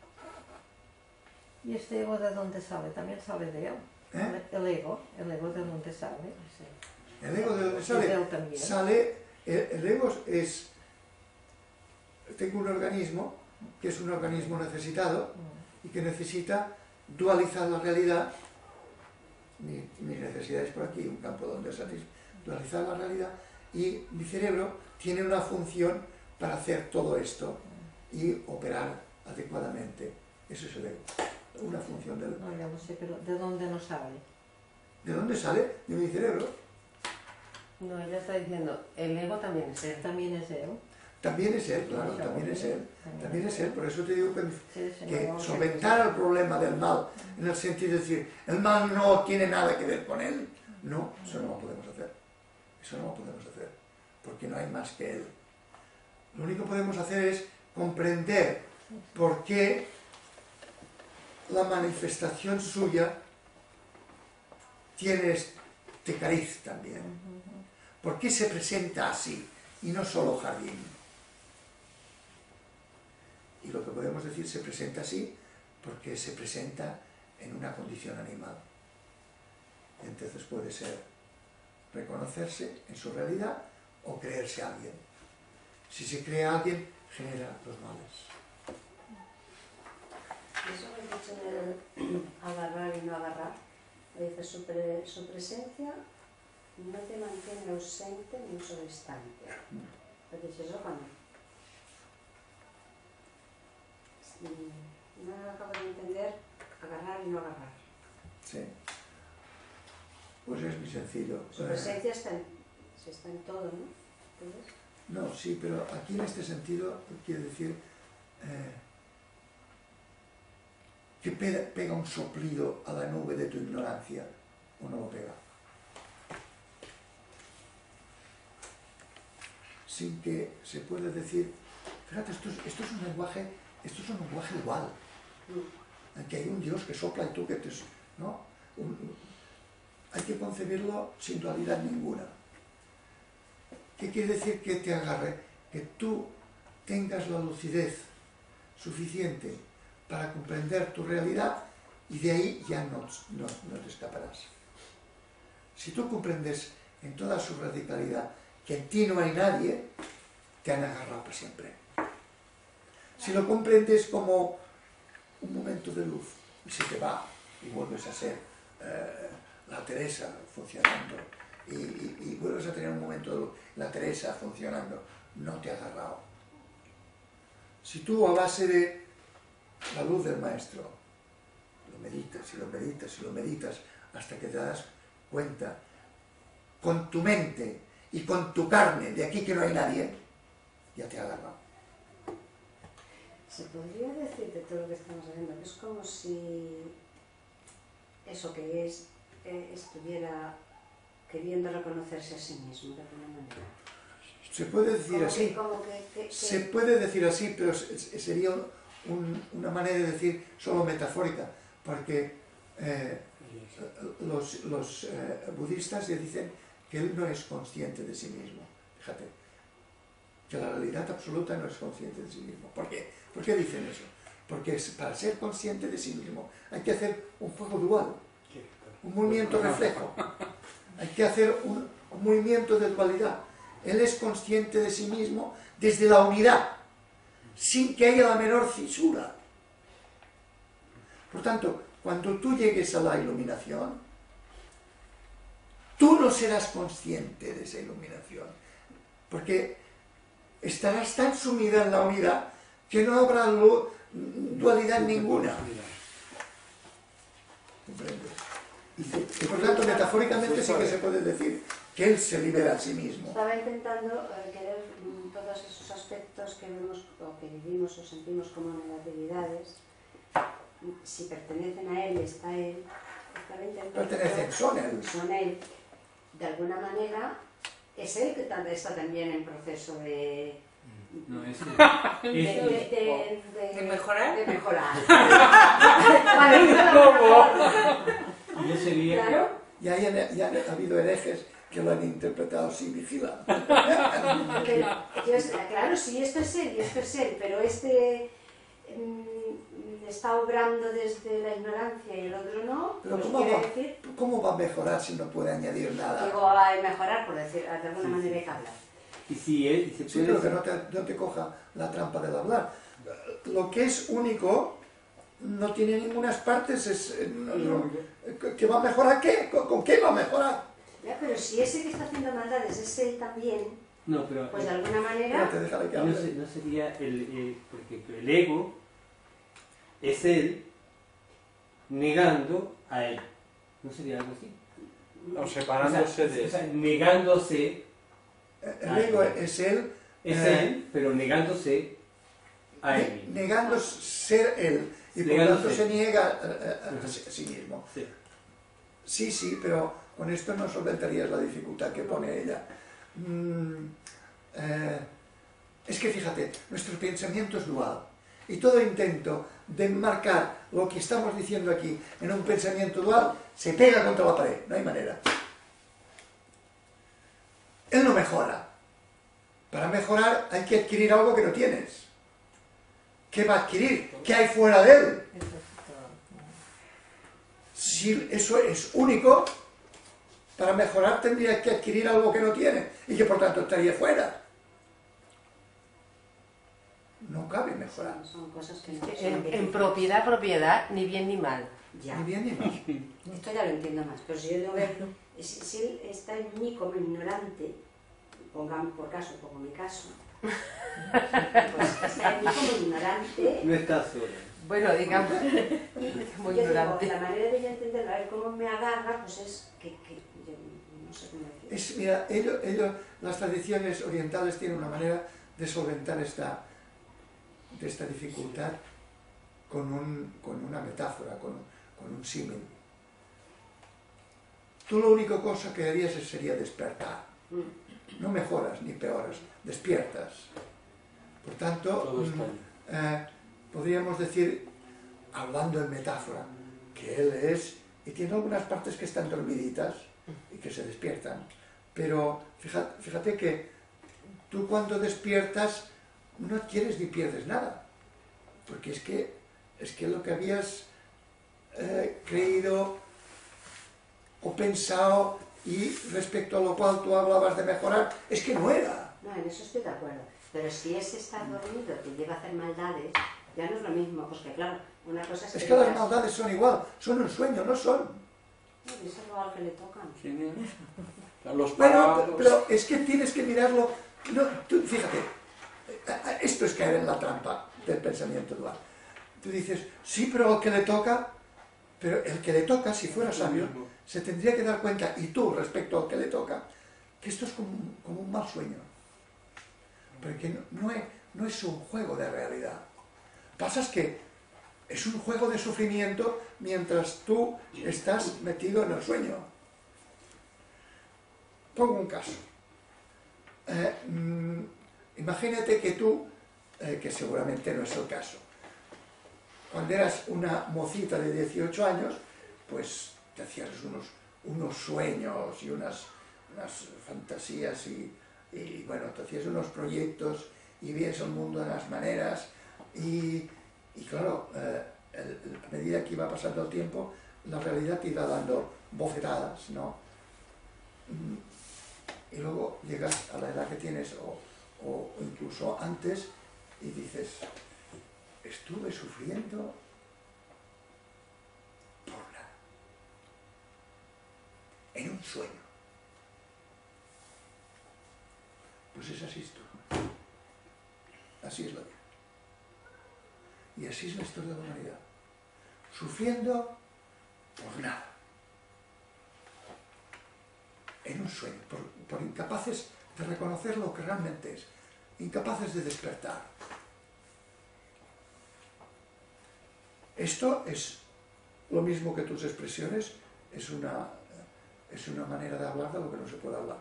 S7: ¿Y este ego de dónde sale? También sale de él.
S2: ¿Eh?
S7: El ego, el ego de dónde sale.
S6: Sí.
S2: El ego de dónde
S7: De
S2: sale?
S7: él también.
S2: Sale, el, el ego es, tengo un organismo que es un organismo necesitado y que necesita dualizar la realidad, mi, mi necesidad es por aquí, un campo donde satisfacer, dualizar la realidad y mi cerebro tiene una función para hacer todo esto y operar adecuadamente. Eso es el ego, una función del...
S7: No, ya lo sé, pero ¿de dónde no sale?
S2: ¿De dónde sale? De mi cerebro.
S6: No, ella está diciendo, el ego también es él.
S7: También es él.
S2: También es él, claro, también es él.
S7: también es
S2: él, por eso te digo que
S7: Sí, sí,
S2: que solventar el problema del mal, en el sentido de decir, el mal no tiene nada que ver con él, no, eso no lo podemos hacer. Eso no lo podemos hacer, porque no hay más que él. Lo único que podemos hacer es comprender por qué la manifestación suya tiene este cariz también. ¿Por qué se presenta así y no solo jardín? Y lo que podemos decir se presenta así porque se presenta en una condición animal. Entonces puede ser reconocerse en su realidad o creerse alguien. Si se cree a alguien, genera los males.
S5: Eso que has dicho de agarrar y no agarrar, Dice, su, pre- su presencia no te mantiene ausente ni un solo instante. Lo dices eso cuando. Mm, No acabo de entender agarrar y no agarrar.
S2: Sí. Pues es muy sencillo.
S5: Su presencia está en, se está en todo, ¿no? Entonces,
S2: No, sí, pero aquí en este sentido quiere decir eh, que pe- pega un soplido a la nube de tu ignorancia o no lo pega. Sin que se pueda decir, fíjate, esto es, esto es un lenguaje, esto es un lenguaje dual,
S5: mm,
S2: en que hay un Dios que sopla y tú que te... ¿no? Un- hay que concebirlo sin dualidad ninguna. ¿Qué quiere decir que te agarre? Que tú tengas la lucidez suficiente para comprender tu realidad y de ahí ya no, no, no te escaparás. Si tú comprendes en toda su radicalidad que en ti no hay nadie, te han agarrado para siempre. Si lo comprendes como un momento de luz y se te va y vuelves a ser eh, la Teresa funcionando y, y- vuelves a tener un momento de luz, la Teresa funcionando, no te ha agarrado. Si tú a base de la luz del maestro lo meditas y lo meditas y lo meditas hasta que te das cuenta con tu mente y con tu carne de aquí que no hay nadie, ya te ha agarrado.
S5: se podría decir de todo lo que estamos haciendo que es como si eso que es eh, estuviera queriendo reconocerse a sí mismo de alguna manera.
S2: Se puede decir
S5: Como
S2: así.
S5: que, como que, que- que-
S2: Se puede decir así, pero se- se- sería un- una manera de decir solo metafórica, porque eh, los, los, eh, budistas ya dicen que él no es consciente de sí mismo. Fíjate, que la realidad absoluta no es consciente de sí mismo. ¿Por qué? ¿Por qué dicen eso? Porque para ser consciente de sí mismo hay que hacer un juego dual, un movimiento reflejo. Hay que hacer un, un movimiento de dualidad. Él es consciente de sí mismo desde la unidad, sin que haya la menor fisura. Por tanto, cuando tú llegues a la iluminación, tú no serás consciente de esa iluminación, porque estarás tan sumida en la unidad que no habrá dualidad ninguna. ¿Comprendes? Y, por tanto, metafóricamente sí que se puede decir que él se libera a sí mismo.
S5: Estaba intentando eh, querer mm, todos esos aspectos que vemos o que vivimos o sentimos como negatividades, si pertenecen a él, está él.
S2: Pertenecen, son él.
S5: Son él. De alguna manera, es él que está también en proceso de...
S4: No, es,
S5: De, de, de- de-
S1: ¿De mejorar?
S5: De mejorar. Vale,
S4: yo sería
S5: claro.
S2: Y hay, ya ha habido herejes que lo han interpretado así, vigila.
S5: Pero yo es- claro, sí, esto es él y esto es él, pero este mm, está obrando desde la ignorancia y el otro no,
S2: Pero
S5: pues
S2: ¿cómo va,
S5: decir
S2: ¿cómo va a mejorar si no puede añadir nada?
S5: que va a mejorar, por decir, de alguna manera hay que hablar.
S4: y si él
S2: Sí, pero que no te, no te coja la trampa del hablar. Lo que es único no tiene ningunas partes, es, eh, no- no- ¿que va a mejorar qué? ¿Con, con qué va a mejorar?
S5: Ya, pero si ese que está haciendo maldades es él también,
S4: no pero
S5: pues de alguna manera
S4: no, sería el eh, porque el ego es él negando a él. No sería algo así
S3: O
S4: O sea,
S3: separándose de
S4: o sea, negándose
S2: El ego es él
S4: es
S2: Eh,
S4: él pero negándose a él
S2: negando ser él y por tanto se niega eh, a, a- a sí- a sí mismo.
S4: Sí.
S2: Sí, sí, pero con esto no solventarías la dificultad que pone ella. Mm, eh, es que fíjate, nuestro pensamiento es dual. Y todo intento de enmarcar lo que estamos diciendo aquí en un pensamiento dual se pega contra la pared, no hay manera. Él no mejora. Para mejorar hay que adquirir algo que no tienes. ¿Qué va a adquirir? ¿Qué hay fuera de él? Si eso es único, para mejorar tendría que adquirir algo que no tiene y que por tanto estaría fuera. No cabe mejorar.
S5: son, son cosas que no
S6: En, en propiedad, propiedad, ni bien ni mal.
S5: Ya.
S2: Ni bien ni mal.
S5: Esto ya lo entiendo más, pero si yo digo que si, si él está en mí como ignorante, pongamos por caso, pongo mi caso, pues está en mí como ignorante,
S4: No estás sola.
S6: Bueno, digamos, muy
S5: yo
S6: ignorante.
S5: digo, la manera de yo entenderlo, a ver cómo me agarra, pues es que, que yo no sé cómo decirlo.
S2: Es, mira, ello- ello- las tradiciones orientales tienen una manera de solventar esta, de esta dificultad con, un- con una metáfora, con, con un símil. Tú lo único cosa que harías es- sería despertar.
S5: Mm.
S2: No mejoras ni peoras, despiertas. Por tanto,
S3: Todo
S2: mm, eh, podríamos decir, hablando en metáfora, que él es, y tiene algunas partes que están dormiditas y que se despiertan. Pero fíjate, fíjate que tú cuando despiertas no adquieres ni pierdes nada, porque es que, es que lo que habías eh, creído o pensado y respecto a lo cual tú hablabas de mejorar, es que no era.
S5: No, en eso estoy de acuerdo. Pero si ese está dormido te lleva a hacer maldades, ya no es lo mismo, porque claro, una cosa es
S2: Es
S5: que
S2: las
S5: digas,
S2: maldades son igual, son un sueño, no son.
S5: "No, díselo al que le tocan.
S3: ¿Quién es? Los
S2: Bueno, pero es que tienes que mirarlo. No, tú, fíjate, esto es caer en la trampa del pensamiento dual. Tú dices, sí, pero el que le toca, pero el que le toca, si fuera sabio, se tendría que dar cuenta, y tú respecto al que le toca, que esto es como un, como un mal sueño. Porque no, no es, no es un juego de realidad. Pasa es que es un juego de sufrimiento mientras tú estás metido en el sueño. Pongo un caso. Eh, mm, imagínate que tú, eh, que seguramente no es el caso, cuando eras una mocita de 18 años, pues te hacías unos, unos sueños y unas, unas fantasías y, bueno, te hacías unos proyectos y ves el mundo de las maneras y, y claro, eh, a medida que iba pasando el tiempo, la realidad te iba dando bofetadas, ¿no? Mm, Y luego llegas a la edad que tienes o, o incluso antes y dices, estuve sufriendo por nada, en un sueño. Pues es así esto. Así es la vida. Y así es la historia de la humanidad. Sufriendo por nada. En un sueño, por, por incapaces de reconocer lo que realmente es, incapaces de despertar. Esto es lo mismo que tus expresiones, es una, es una manera de hablar de lo que no se puede hablar.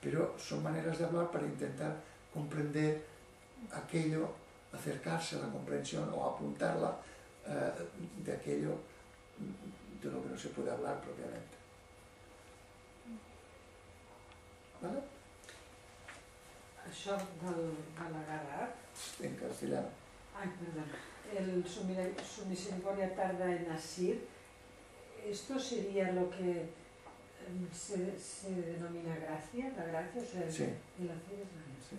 S2: Pero son maneras de hablar para intentar comprender aquello, acercarse a la comprensión o apuntarla eh, de aquello de lo que no se puede hablar propiamente. ¿Vale?
S8: Això del, de l'agarrar,
S2: En castellano.
S8: ai, perdona, el su, misericordia tarda en asir, esto sería lo que em, se, se denomina gracia, la gracia, o sea, el,
S2: Sí.
S8: el asir es la gracia.
S2: Sí.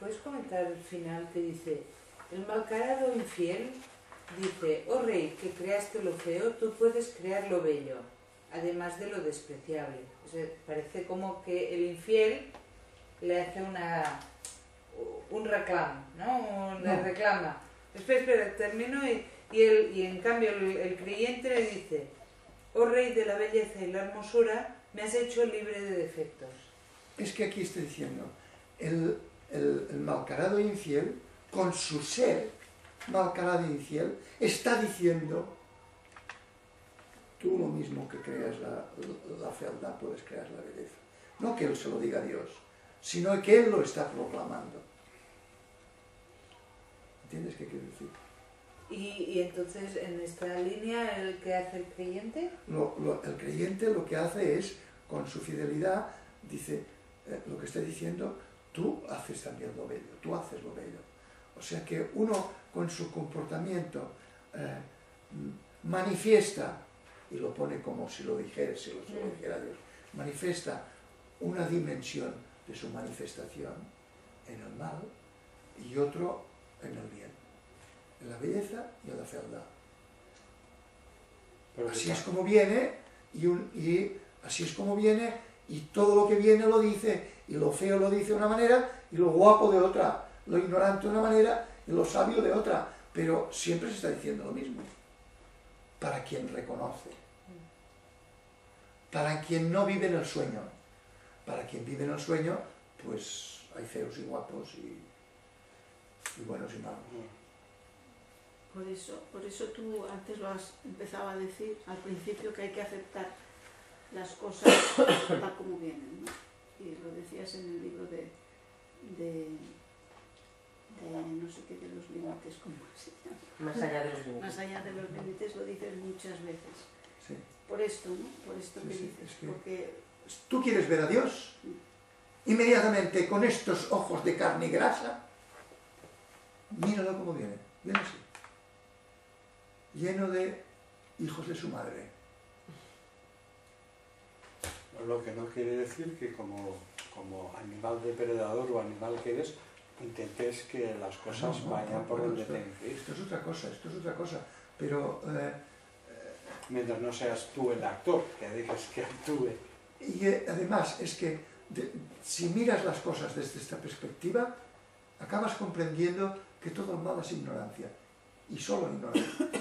S1: ¿Puedes comentar el final que dice, el malcarado infiel dice, oh rey, que creaste lo feo, tú puedes crear lo bello, además de lo despreciable. O sea, parece como que el infiel le hace una un reclamo, ¿no? Le
S2: No.
S1: reclama. Espera, espera, termino y, y, el, y en cambio el, el creyente le dice, oh rey de la belleza y la hermosura, me has hecho libre de defectos.
S2: Es que aquí está diciendo, el, el, el malcarado infiel, con su ser malcarado infiel, está diciendo, tú lo mismo que creas la, la fealdad, puedes crear la belleza. No que él se lo diga a Dios, sino que él lo está proclamando. ¿Entiendes qué quiero decir?
S1: Y, y entonces en esta línea, ¿el que hace el creyente?
S2: Lo- lo- el creyente lo que hace es, con su fidelidad, dice, eh, lo que está diciendo, tú haces también lo bello, tú haces lo bello. O sea que uno con su comportamiento eh, manifiesta, y lo pone como si lo dijera, si lo, si lo dijera Dios, manifiesta una dimensión de su manifestación en el mal y otro en el bien. en la belleza y en la fealdad. Así es como viene y, un- y así es como viene y todo lo que viene lo dice y lo feo lo dice de una manera y lo guapo de otra, lo ignorante de una manera y lo sabio de otra, pero siempre se está diciendo lo mismo. Para quien reconoce, para quien no vive en el sueño, para quien vive en el sueño, pues hay feos y guapos y, y buenos y malos.
S9: Por eso, por eso tú antes lo has empezado a decir al principio que hay que aceptar las cosas tal como vienen, ¿no? Y lo decías en el libro de, de, de no sé qué de los límites, ¿cómo se llama?
S6: Más allá de los límites.
S9: Más allá de los límites lo dices muchas veces.
S2: Sí.
S9: Por esto, ¿no? Por esto
S2: Sí,
S9: que
S2: sí,
S9: dices.
S2: es que-
S9: Porque
S2: tú quieres ver a Dios, inmediatamente con estos ojos de carne y grasa, míralo como viene, viene así, lleno de hijos de su madre.
S3: Lo que no quiere decir que como, como animal depredador o animal que eres, intentes que las cosas
S2: No, no,
S3: vayan
S2: no,
S3: por donde que ir.
S2: Esto es otra cosa, esto es otra cosa, pero eh,
S3: Mientras no seas tú el actor, que dejes que actúe.
S2: y eh, además es que de- si miras las cosas desde esta perspectiva, acabas comprendiendo que todo el mal es ignorancia, y solo ignorancia.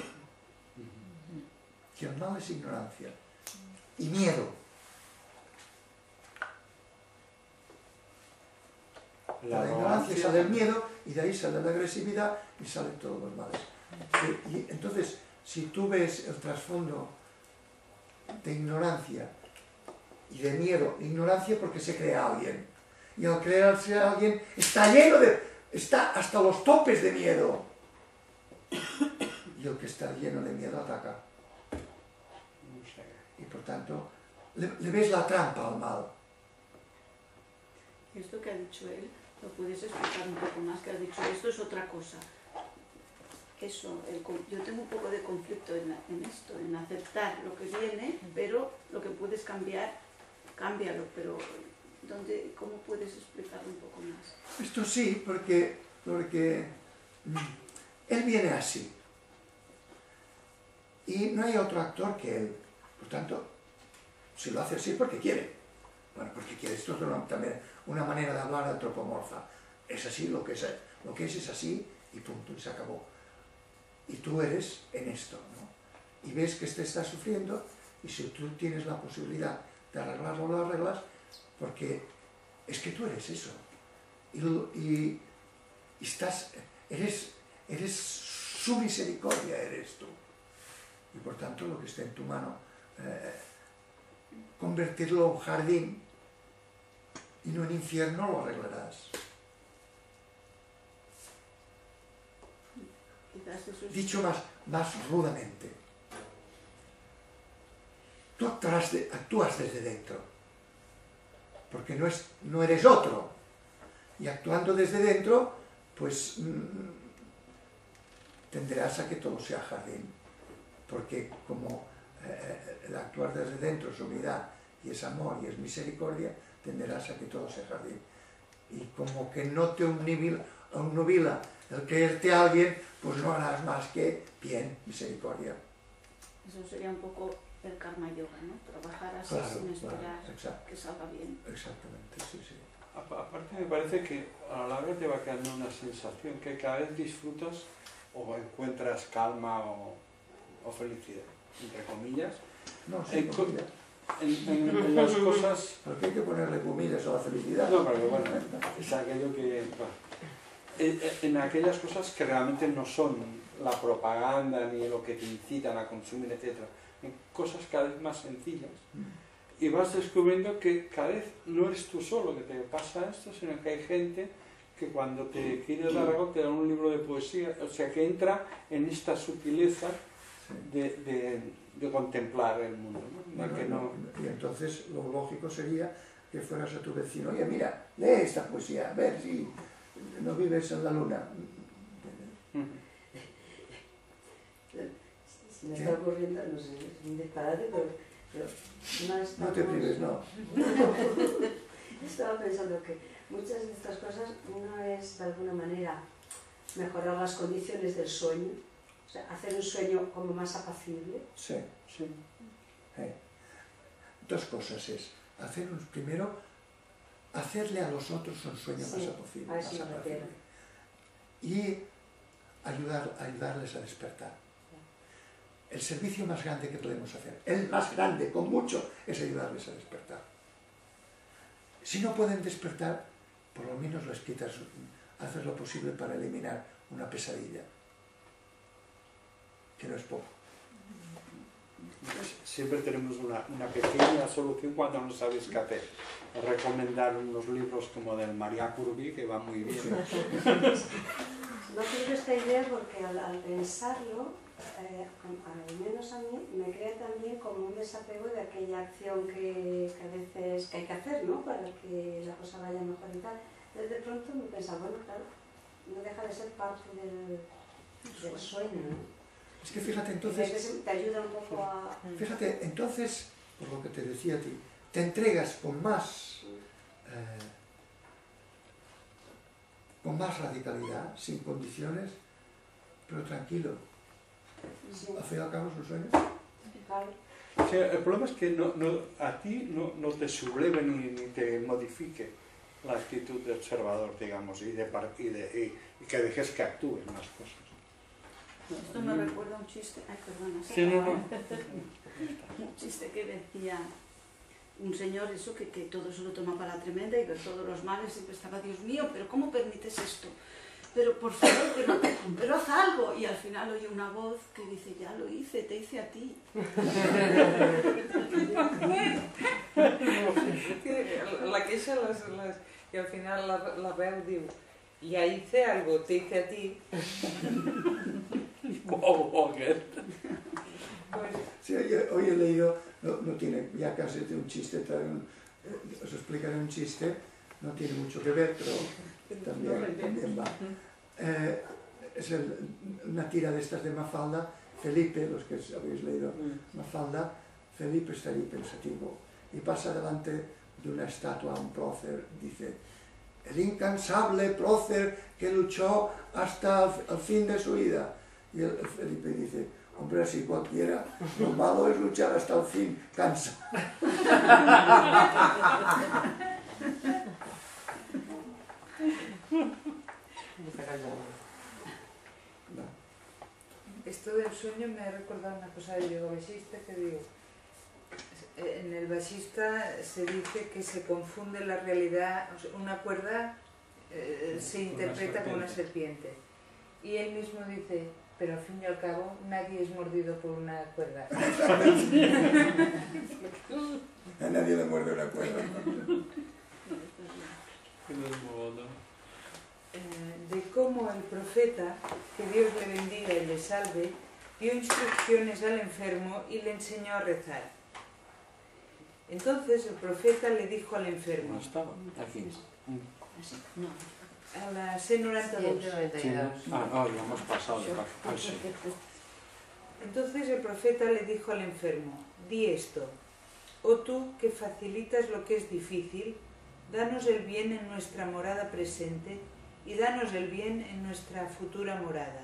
S2: que el mal es ignorancia y miedo. De la ignorancia sale el miedo y de ahí sale la agresividad y salen todos los males. Y, y entonces, si tú ves el trasfondo de ignorancia y de miedo, ignorancia porque se crea alguien, y al crearse alguien está lleno de, está hasta los topes de miedo. Y el que está lleno de miedo ataca. Y por tanto, le, le ves la trampa al mal.
S9: esto que ha dicho él, lo puedes explicar un poco más, que ha dicho esto es otra cosa. Eso, el yo tengo un poco de conflicto en, esto, en aceptar lo que viene, pero lo que puedes cambiar, cámbialo, pero ¿dónde, ¿cómo puedes explicarlo un poco más?
S2: Esto sí, porque, porque mm, él viene así. Y no hay otro actor que él. Por tanto, si lo hace así, porque quiere. Bueno, porque quiere. Esto es también una manera de hablar antropomorfa. Es así, lo que es, lo que es es así y punto, y se acabó. Y tú eres en esto, ¿no? Y ves que este está sufriendo y si tú tienes la posibilidad de arreglarlo, lo arreglas, porque es que tú eres eso y, estás, eres, eres su misericordia, eres tú. Y por tanto lo que esté en tu mano, eh, convertirlo en jardín y no en infierno lo arreglarás.
S9: Es...
S2: Dicho más, más rudamente, tú actúas, de- actúas desde dentro, porque no, es, no eres otro. Y actuando desde dentro, pues mm, tenderás a que todo sea jardín, porque como eh, el actuar desde dentro es humildad y es amor y es misericordia, tenderás a que todo sea jardín. Y como que no te obnubila, obnubila el creerte a alguien, pues no harás más que bien, misericordia.
S9: Eso sería un poco el karma yoga, ¿no? Trabajar así
S2: Claro,
S9: sin
S2: claro,
S9: esperar
S2: exacto,
S9: que salga bien.
S2: exactamente, sí, sí.
S3: A- Aparte me parece que a la larga te va quedando una sensación que cada vez disfrutas o encuentras calma o, o felicidad, entre comillas,
S2: No, sí,
S3: Eh, co-
S2: comillas.
S3: En, en- en las cosas...
S2: Porque hay que ponerle comillas a la felicidad.
S3: No, pero bueno, es aquello que... bueno, en, en aquellas cosas que realmente no son la propaganda ni lo que te incitan a consumir, etc. En cosas cada vez más sencillas.
S2: Mm.
S3: Y vas descubriendo que cada vez no eres tú solo que te pasa esto, sino que hay gente que cuando te quiere dar algo te da un libro de poesía, o sea que entra en esta sutileza de, de- de contemplar el mundo. ¿no? De
S2: Bueno,
S3: que no-
S2: Y entonces lo lógico sería que fueras a tu vecino, oye, mira, lee esta poesía, a ver si no vives en la luna.
S5: Se me está ocurriendo, no sé, es un disparate, pero, pero no
S2: No te prives, no.
S5: Estaba pensando que muchas de estas cosas no es de alguna manera mejorar las condiciones del sueño, o sea, hacer un sueño como más apacible.
S2: Sí, sí. Eh, Dos cosas es, hacer un, primero, hacerle a los otros un sueño
S5: Sí,
S2: más apacible. más apacible. Y ayudar, ayudarles a despertar. El servicio más grande que podemos hacer, el más grande, con mucho, es ayudarles a despertar. Si no pueden despertar, por lo menos les quitas, haces lo posible para eliminar una pesadilla, que no es poco.
S3: Siempre tenemos una, pequeña solución cuando no sabes qué hacer. Recomendar unos libros como del María Curvi, que va muy bien.
S5: No quiero esta idea porque al, al pensarlo, eh, al menos a mí, me crea también como un desapego de aquella acción que, que a veces que hay que hacer, ¿no? Para que la cosa vaya mejor y tal. Entonces de pronto me pensaba, bueno, claro, no deja de ser parte del, del sueño, ¿no?
S2: Es que fíjate entonces,
S5: te ayuda un poco a...
S2: Fíjate, entonces, por lo que te decía a ti, te entregas con más, eh, con más radicalidad, sin condiciones, pero tranquilo. Al fin y al cabo es un sueño.
S5: claro.
S3: Sí, el problema es que no, no- a ti no, no te subleve ni, ni te modifique la actitud de observador, digamos, y, de, y, de- y- y que dejes que actúen las cosas.
S9: Esto me recuerda a un chiste, ay perdona,
S3: Sí, no, no.
S9: un chiste que decía un señor eso que, que todo se lo toma para la tremenda y ver todos los males siempre estaba Dios mío, pero ¿cómo permites esto? Pero por favor, pero, pero haz algo. Y al final oye una voz que dice, ya lo hice, te hice a ti.
S1: La queixa les, les, i al final la, la veu diu ja hice algo, te hice a ti.
S3: Walker.
S2: Pues, sí, hoy, hoy he leído, no, no tiene, ya casi de un chiste, trae un- eh, os explicaré un chiste, no tiene mucho que ver, pero también, también va. Eh, es el- una tira de estas de Mafalda, Felipe, los que habéis leído Mafalda, Felipe está ahí pensativo y pasa delante de una estatua, un prócer, dice, el incansable prócer que luchó hasta el fin de su vida. Y el, Felipe dice, hombre, así cualquiera, lo malo es luchar hasta el fin, cansa.
S1: Esto del sueño me ha recordado una cosa del yoga bajista que digo, en el bajista se dice que se confunde la realidad, o sea, una cuerda eh, se interpreta como una serpiente. Y él mismo dice, pero al fin y al cabo nadie es mordido por una cuerda.
S2: A nadie le muerde una cuerda.
S1: Eh, de cómo el profeta, que Dios le bendiga y le salve, dio instrucciones al enfermo y le enseñó a rezar. Entonces el profeta le dijo al enfermo,
S3: ¿No estaba? Aquí.
S9: Así, no.
S1: A la C92,
S6: 192.
S3: Ah, no, hemos pasado de. Ah, sí.
S1: entonces el profeta le dijo al enfermo, di esto, oh tú que facilitas lo que es difícil, danos el bien en nuestra morada presente y danos el bien en nuestra futura morada.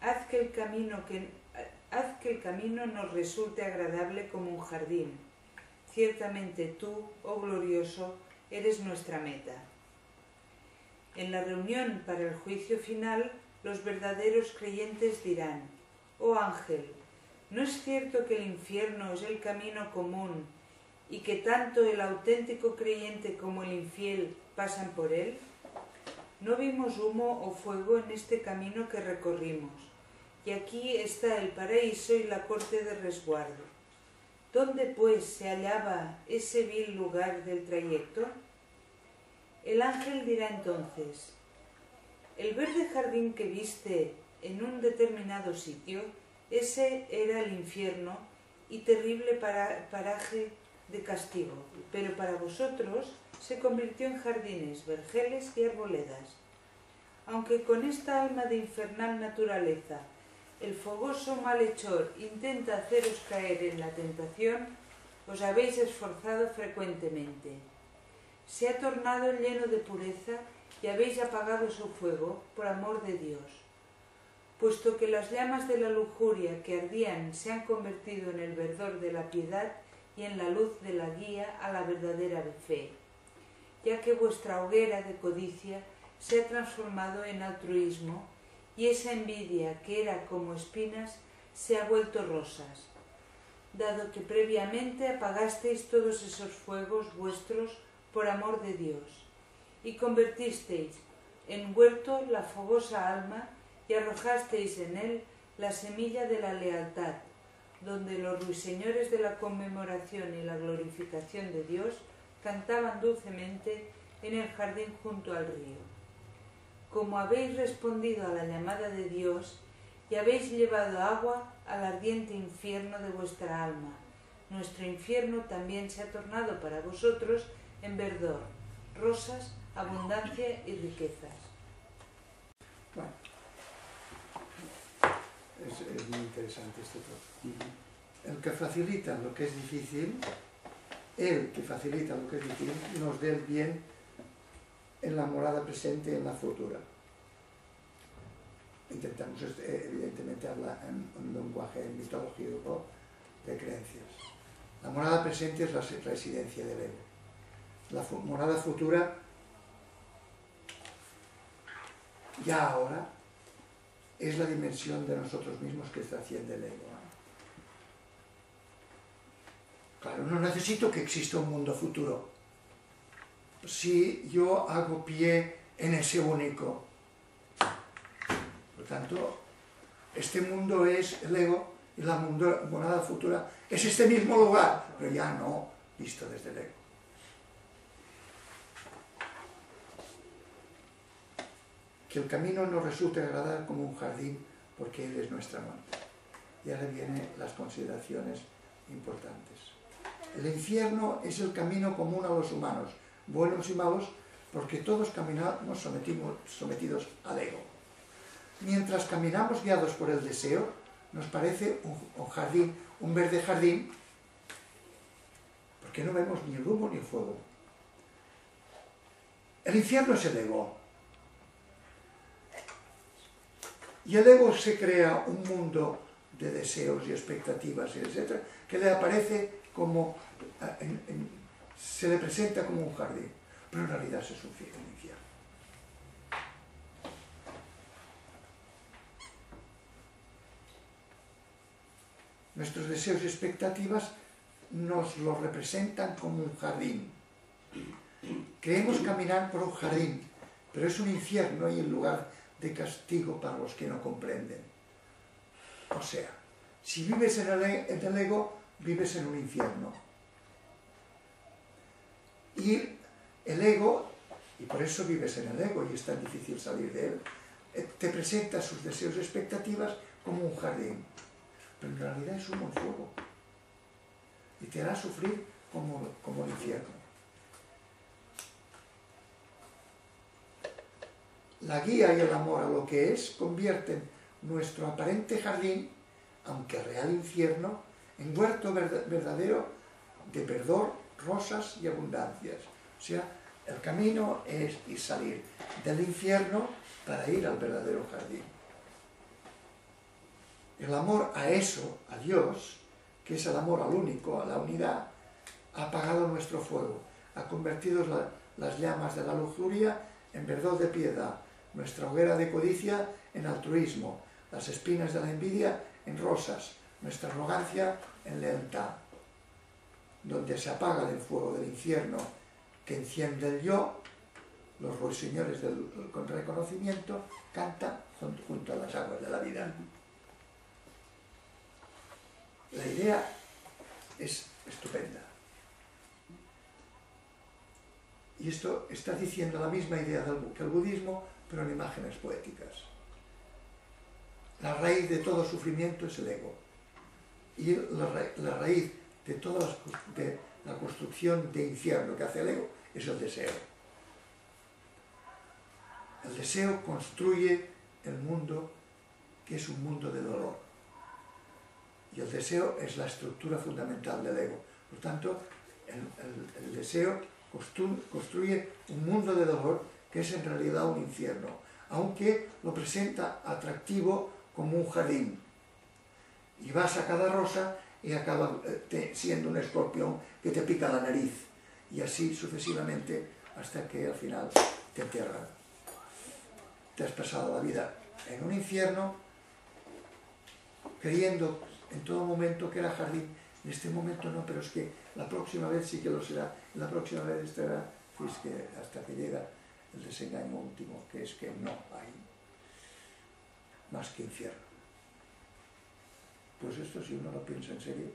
S1: Haz que el camino, que, haz que el camino nos resulte agradable como un jardín. Ciertamente tú, oh glorioso, eres nuestra meta. En la reunión para el juicio final, los verdaderos creyentes dirán, oh ángel, ¿no es cierto que el infierno es el camino común y que tanto el auténtico creyente como el infiel pasan por él? No vimos humo o fuego en este camino que recorrimos, y aquí está el paraíso y la corte de resguardo. ¿Dónde pues se hallaba ese vil lugar del trayecto? El ángel dirá entonces, el verde jardín que viste en un determinado sitio, ese era el infierno y terrible para- paraje de castigo, pero para vosotros se convirtió en jardines, vergeles y arboledas. Aunque con esta alma de infernal naturaleza el fogoso malhechor intenta haceros caer en la tentación, os habéis esforzado frecuentemente. Se ha tornado lleno de pureza y habéis apagado su fuego por amor de Dios. Puesto que las llamas de la lujuria que ardían se han convertido en el verdor de la piedad y en la luz de la guía a la verdadera fe, ya que vuestra hoguera de codicia se ha transformado en altruismo y esa envidia que era como espinas se ha vuelto rosas, dado que previamente apagasteis todos esos fuegos vuestros por amor de Dios, y convertisteis en huerto la fogosa alma y arrojasteis en él la semilla de la lealtad, donde los ruiseñores de la conmemoración y la glorificación de Dios cantaban dulcemente en el jardín junto al río. Como habéis respondido a la llamada de Dios y habéis llevado agua al ardiente infierno de vuestra alma, nuestro infierno también se ha tornado para vosotros en verdor, rosas, abundancia y riquezas.
S2: Bueno, es, muy interesante este todo. El que facilita lo que es difícil, el que facilita lo que es difícil, nos dé el bien en la morada presente y en la futura. Intentamos, este, evidentemente, hablar en un lenguaje mitológico de creencias. La morada presente es la residencia del ego. La morada futura, ya ahora, es la dimensión de nosotros mismos que está haciendo el ego. Claro, no necesito que exista un mundo futuro. Si yo hago pie en ese único. Por tanto, este mundo es el ego y la morada futura es este mismo lugar, pero ya no visto desde el ego. Que el camino nos resulte agradar como un jardín porque Él es nuestra amante. Y ahora vienen las consideraciones importantes. El infierno es el camino común a los humanos, buenos y malos, porque todos caminamos sometidos al ego. Mientras caminamos guiados por el deseo, nos parece un, un jardín, un verde jardín, porque no vemos ni el humo ni el fuego. El infierno es el ego, Y el ego se crea un mundo de deseos y expectativas, etc., que le aparece como, eh, en- en- se le presenta como un jardín, pero en realidad es un fie- un infierno. Nuestros deseos y expectativas nos lo representan como un jardín. Creemos caminar por un jardín, pero es un infierno y el lugar de castigo para los que no comprenden. O sea, si vives en el, e- en el ego, vives en un infierno. Y el ego, y por eso vives en el ego y es tan difícil salir de él, eh, te presenta sus deseos y expectativas como un jardín, pero en realidad es un fuego y te hará sufrir como, como el infierno. La guía y el amor a lo que es convierten nuestro aparente jardín, aunque real infierno, en huerto verda- verdadero de verdor, rosas y abundancias. O sea, el camino es ir salir del infierno para ir al verdadero jardín. El amor a eso, a Dios, que es el amor al único, a la unidad, ha apagado nuestro fuego, ha convertido la- las llamas de la lujuria en verdor de piedad, nuestra hoguera de codicia en altruismo, las espinas de la envidia en rosas, nuestra arrogancia en lealtad. Donde se apaga el fuego del infierno que enciende el yo, los ruiseñores del con reconocimiento cantan jun- junto a las aguas de la vida. La idea es estupenda. Y esto está diciendo la misma idea que el budismo, pero en imágenes poéticas. La raíz de todo sufrimiento es el ego. Y la, ra- la raíz de toda la construcción de infierno que hace el ego es el deseo. El deseo construye el mundo que es un mundo de dolor. Y el deseo es la estructura fundamental del ego. Por tanto, el deseo construye un mundo de dolor que es en realidad un infierno, aunque lo presenta atractivo como un jardín. Y vas a cada rosa y acaba eh, siendo un escorpión que te pica la nariz. Y así sucesivamente hasta que al final te entierran. Te has pasado la vida en un infierno creyendo en todo momento que era jardín. En este momento no, pero es que la próxima vez sí que lo será. La próxima vez estará pues que hasta que llega el desengaño último, que es que no hay más que infierno. Pues esto si uno lo piensa en serio,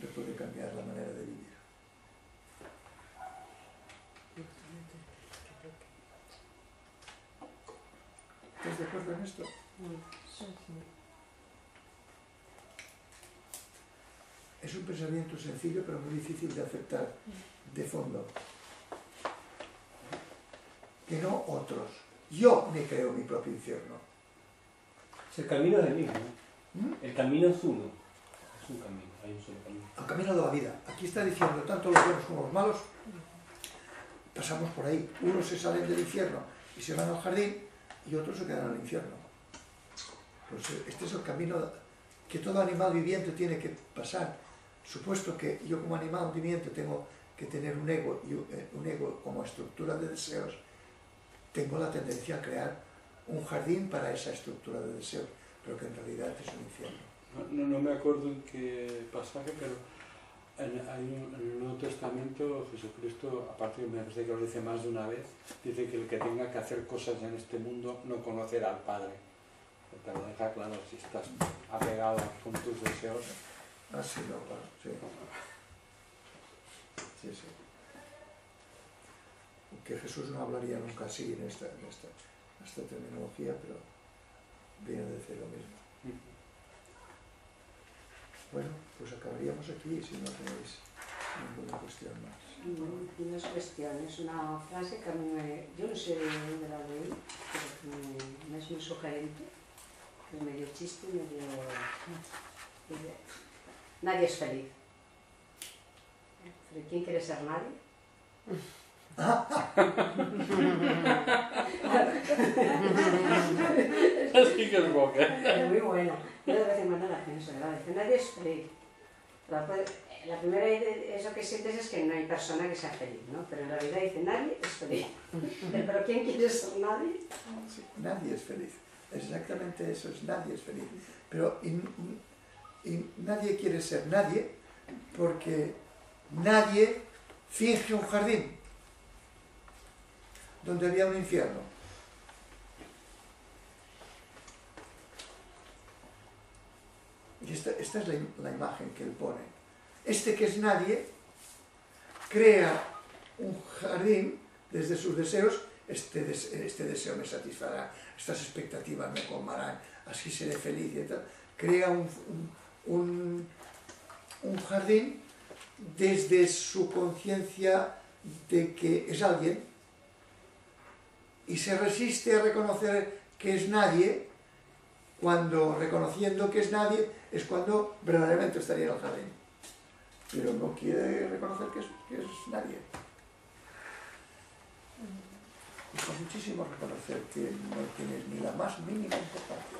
S2: le puede cambiar la manera de vivir. ¿Estás de acuerdo en esto? Es un pensamiento sencillo pero muy difícil de aceptar de fondo. Que no otros. Yo me creo mi propio infierno.
S4: El camino es el mismo.
S2: ¿Mm?
S4: El camino es uno. Es un camino, hay un solo camino.
S2: El camino de la vida. Aquí está diciendo tanto los buenos como los malos. Pasamos por ahí. Unos se salen del infierno y se van al jardín y otros se quedan el infierno. Pues eh, este es el camino que todo animal viviente tiene que pasar. Supuesto que yo como animal viviente tengo que tener un ego y eh, un ego como estructura de deseos, tengo la tendencia a crear un jardín para esa estructura de deseos, pero que en realidad es un infierno.
S3: No, no me acuerdo en qué pasaje, pero en, hay un, en el Nuevo Testamento Jesucristo, aparte me parece que lo dice más de una vez, dice que el que tenga que hacer cosas en este mundo no conocerá al Padre. Te lo deja claro si estás apegado con tus deseos.
S2: Así lo claro, sí. Sí, sí. Que Jesús no hablaría nunca así en esta, en esta, esta terminología, pero viene a decir lo mismo. Bueno, pues acabaríamos aquí si no tenéis ninguna cuestión más.
S5: Bueno, no es cuestión, es una frase que a mí me... Yo no sé de dónde la leí, pero que me, me es muy sugerente. Es medio chiste y medio... dice, Nadie es feliz. ¿Pero quién quiere ser nadie?
S3: Así que es boca.
S5: Es muy buena. Yo de vez en cuando la pienso, ¿verdad? Dice, nadie es feliz. La, la primera idea- eso que sientes es que no hay persona que sea feliz, ¿no? Pero en realidad dice, nadie es feliz. Pero ¿quién quiere ser nadie?
S2: Sí, nadie es feliz. Exactamente eso es, nadie es feliz. Pero y nadie quiere ser nadie porque nadie finge un jardín donde había un infierno. Y esta, esta es la, la imagen que él pone. Este que es nadie crea un jardín desde sus deseos, este, des- este deseo me satisfará, estas expectativas me colmarán, así seré feliz y. Crea un- un, un jardín desde su conciencia de que es alguien y se resiste a reconocer que es nadie cuando reconociendo que es nadie es cuando verdaderamente estaría en el jardín. Pero no quiere reconocer que es, que es nadie. Muchísimo reconocer que no tienes ni la más mínima importancia.